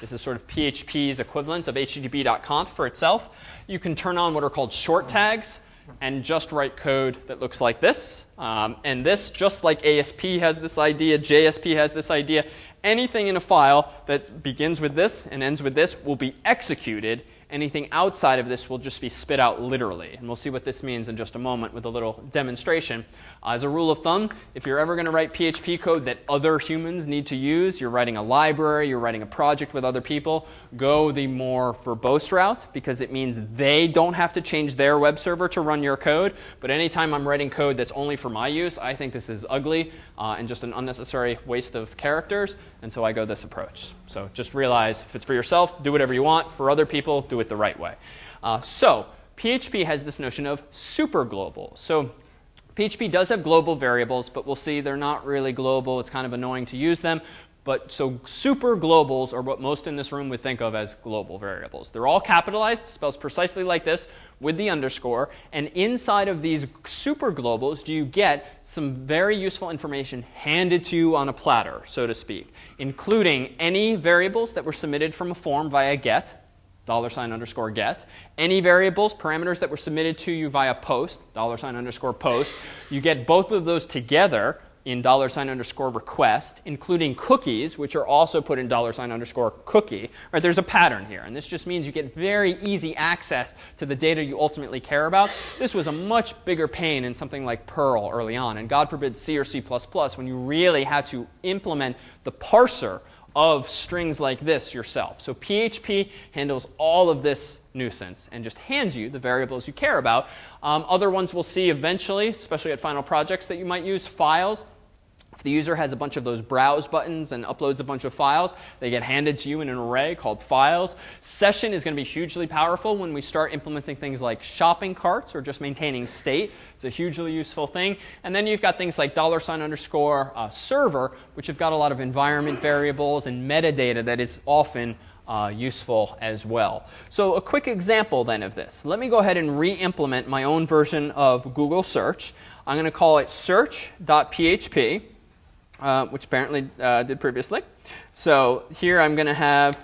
This is sort of PHP's equivalent of httpd.conf for itself. You can turn on what are called short tags and just write code that looks like this. Um, and this, just like ASP has this idea, JSP has this idea, anything in a file that begins with this and ends with this will be executed. Anything outside of this will just be spit out literally. And we'll see what this means in just a moment with a little demonstration. As a rule of thumb, if you're ever going to write PHP code that other humans need to use, you're writing a library, you're writing a project with other people, go the more verbose route because it means they don't have to change their web server to run your code. But anytime I'm writing code that's only for my use, I think this is ugly uh, and just an unnecessary waste of characters. And so I go this approach. So just realize if it's for yourself, do whatever you want. For other people, do it the right way. Uh, so PHP has this notion of super global. So PHP does have global variables, but we'll see they're not really global. It's kind of annoying to use them. But so super globals are what most in this room would think of as global variables. They're all capitalized, spells precisely like this, with the underscore. And inside of these super globals, do you get some very useful information handed to you on a platter, so to speak, including any variables that were submitted from a form via get, dollar sign underscore get. Any variables, parameters that were submitted to you via post, dollar sign underscore post. You get both of those together in dollar sign underscore request, including cookies, which are also put in dollar sign underscore cookie. Right, there's a pattern here, and this just means you get very easy access to the data you ultimately care about. This was a much bigger pain in something like Perl early on, and God forbid C or C++ when you really had to implement the parser of strings like this yourself. So PHP handles all of this nuisance and just hands you the variables you care about. Um, other ones we'll see eventually, especially at final projects that you might use, files. If the user has a bunch of those browse buttons and uploads a bunch of files, they get handed to you in an array called files. Session is going to be hugely powerful when we start implementing things like shopping carts or just maintaining state. It's a hugely useful thing. And then you've got things like dollar sign underscore uh, server, which have got a lot of environment variables and metadata that is often uh, useful as well. So a quick example then of this. Let me go ahead and re-implement my own version of Google Search. I'm going to call it search.php uh, which apparently uh, did previously. So here I'm going to have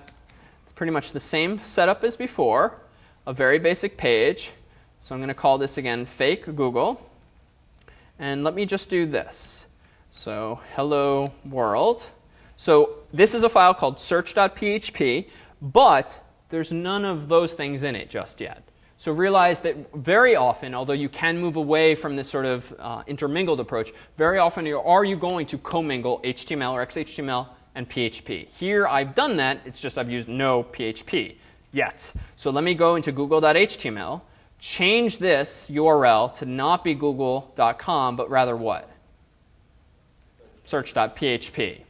pretty much the same setup as before, a very basic page. So I'm going to call this again fake Google. And let me just do this. So hello world. So this is a file called search.php, but there's none of those things in it just yet. So realize that very often, although you can move away from this sort of uh, intermingled approach, very often are you going to commingle HTML or XHTML and PHP. Here I've done that, it's just I've used no PHP yet. So let me go into google.html, change this URL to not be google.com, but rather what? Search.php.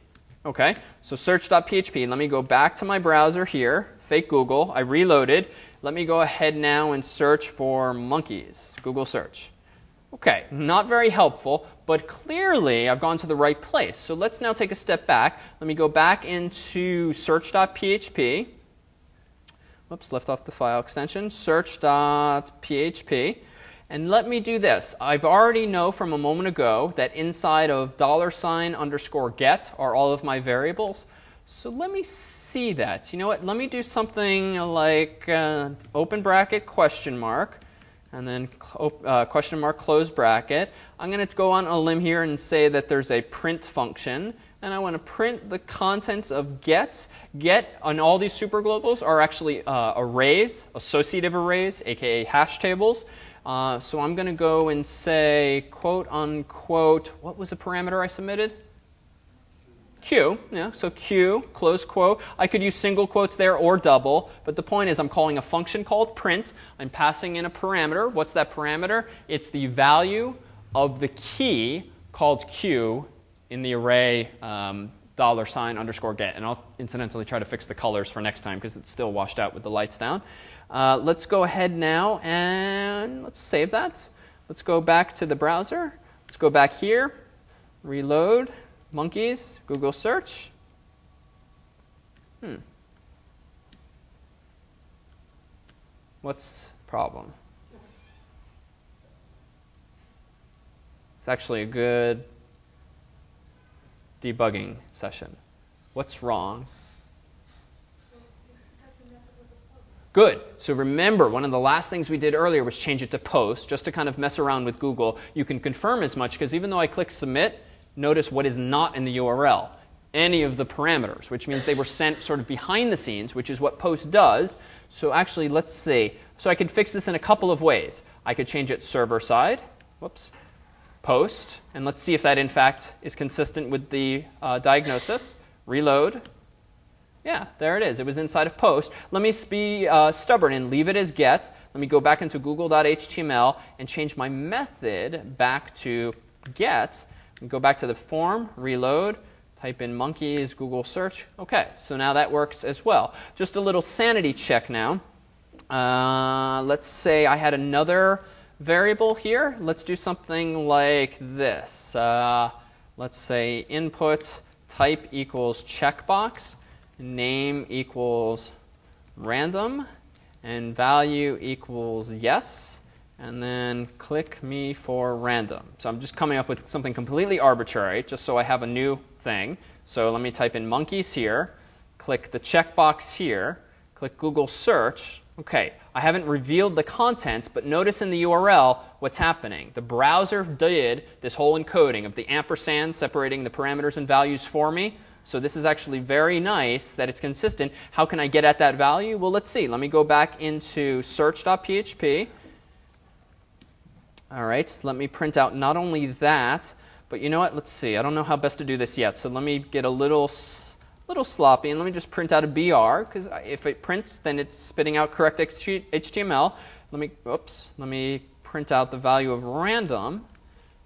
Okay, so search.php. Let me go back to my browser here, fake Google. I reloaded. Let me go ahead now and search for monkeys, Google search. Okay, not very helpful, but clearly I've gone to the right place. So let's now take a step back. Let me go back into search.php. Whoops, left off the file extension. Search.php. And let me do this. I've already know from a moment ago that inside of dollar sign underscore get are all of my variables. So let me see that. You know what? Let me do something like uh, open bracket question mark, and then uh, question mark close bracket. I'm going to go on a limb here and say that there's a print function, and I want to print the contents of get. Get on all these superglobals are actually uh, arrays, associative arrays, aka hash tables. Uh, so I'm going to go and say, quote unquote, what was the parameter I submitted? Q, yeah, so Q, close quote. I could use single quotes there or double, but the point is I'm calling a function called print. I'm passing in a parameter. What's that parameter? It's the value of the key called Q in the array um, dollar sign underscore get. And I'll incidentally try to fix the colors for next time because it's still washed out with the lights down. Uh, let's go ahead now and let's save that. Let's go back to the browser. Let's go back here, reload monkeys, Google search. Hmm. What's problem? It's actually a good debugging session. What's wrong? Good. So remember, one of the last things we did earlier was change it to post, just to kind of mess around with Google. You can confirm as much, because even though I click submit, notice what is not in the URL any of the parameters, which means they were sent sort of behind the scenes, which is what post does. So actually, let's see. So I could fix this in a couple of ways. I could change it server side, whoops, post, and let's see if that in fact is consistent with the uh, diagnosis. Reload. Yeah, there it is. It was inside of post. Let me be uh, stubborn and leave it as get. Let me go back into google.html and change my method back to get go back to the form, reload, type in monkeys, Google search. Okay, so now that works as well. Just a little sanity check now. Uh, let's say I had another variable here. Let's do something like this. Uh, let's say input type equals checkbox, name equals random, and value equals yes and then click me for random. So I'm just coming up with something completely arbitrary, just so I have a new thing. So let me type in monkeys here, click the checkbox here, click Google search. Okay, I haven't revealed the contents, but notice in the URL what's happening. The browser did this whole encoding of the ampersand separating the parameters and values for me. So this is actually very nice that it's consistent. How can I get at that value? Well, let's see. Let me go back into search.php. All right, let me print out not only that, but you know what? Let's see. I don't know how best to do this yet. So let me get a little, little sloppy and let me just print out a BR because if it prints, then it's spitting out correct HTML. Let me, oops, let me print out the value of random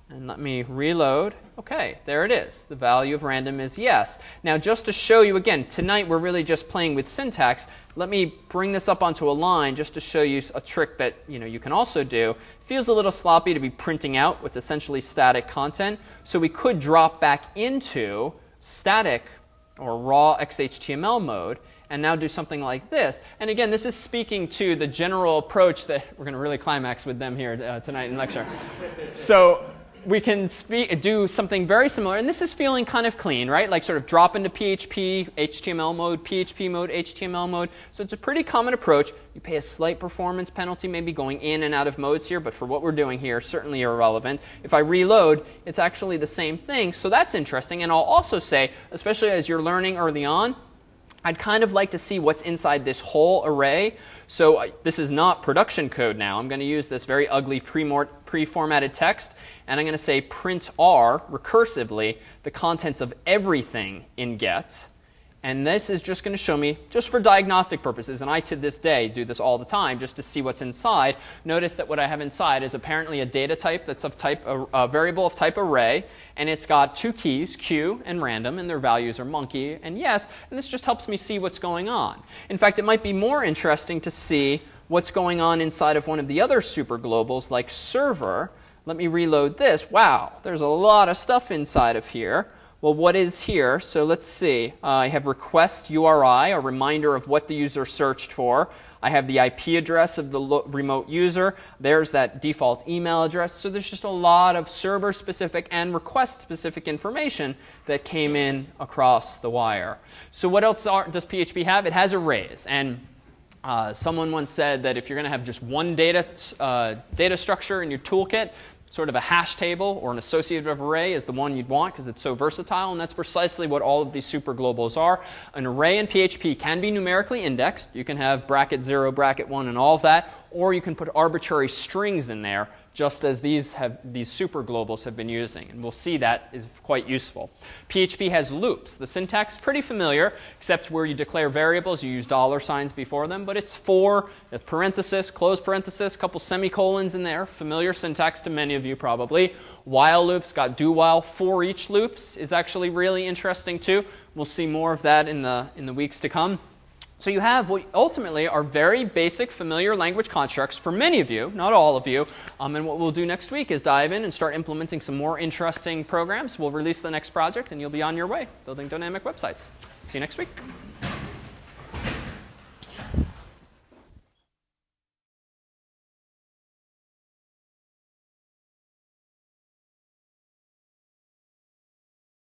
and let me reload. Okay, there it is. The value of random is yes. Now, just to show you again, tonight we're really just playing with syntax. Let me bring this up onto a line just to show you a trick that you know you can also do. Feels a little sloppy to be printing out what's essentially static content, so we could drop back into static or raw XHTML mode and now do something like this. And again, this is speaking to the general approach that we're going to really climax with them here uh, tonight in lecture. so we can do something very similar, and this is feeling kind of clean, right? Like sort of drop into PHP, HTML mode, PHP mode, HTML mode. So it's a pretty common approach. You pay a slight performance penalty maybe going in and out of modes here, but for what we're doing here, certainly irrelevant. If I reload, it's actually the same thing, so that's interesting. And I'll also say, especially as you're learning early on, I'd kind of like to see what's inside this whole array. So uh, this is not production code now. I'm going to use this very ugly pre-formatted text, and I'm going to say print r recursively the contents of everything in get. And this is just going to show me, just for diagnostic purposes, and I to this day do this all the time just to see what's inside. Notice that what I have inside is apparently a data type that's of type, a, a variable of type array, and it's got two keys, q and random, and their values are monkey and yes, and this just helps me see what's going on. In fact, it might be more interesting to see what's going on inside of one of the other superglobals like server. Let me reload this. Wow, there's a lot of stuff inside of here well, what is here? So let's see. Uh, I have request URI, a reminder of what the user searched for. I have the IP address of the remote user. There's that default email address. So there's just a lot of server specific and request specific information that came in across the wire. So what else are, does PHP have? It has arrays. And Uh, someone once said that if you're going to have just one data, uh, data structure in your toolkit, sort of a hash table or an associative array is the one you'd want because it's so versatile, and that's precisely what all of these superglobals are. An array in PHP can be numerically indexed. You can have bracket 0, bracket 1, and all of that, or you can put arbitrary strings in there just as these, have, these super globals have been using. And we'll see that is quite useful. PHP has loops. The syntax pretty familiar, except where you declare variables, you use dollar signs before them, but it's for a parenthesis, close parenthesis, couple semicolons in there. Familiar syntax to many of you probably. While loops, got do while. For each loops is actually really interesting too. We'll see more of that in the, in the weeks to come. So you have what ultimately are very basic familiar language constructs for many of you, not all of you. Um, and what we'll do next week is dive in and start implementing some more interesting programs. We'll release the next project and you'll be on your way building dynamic websites. See you next week.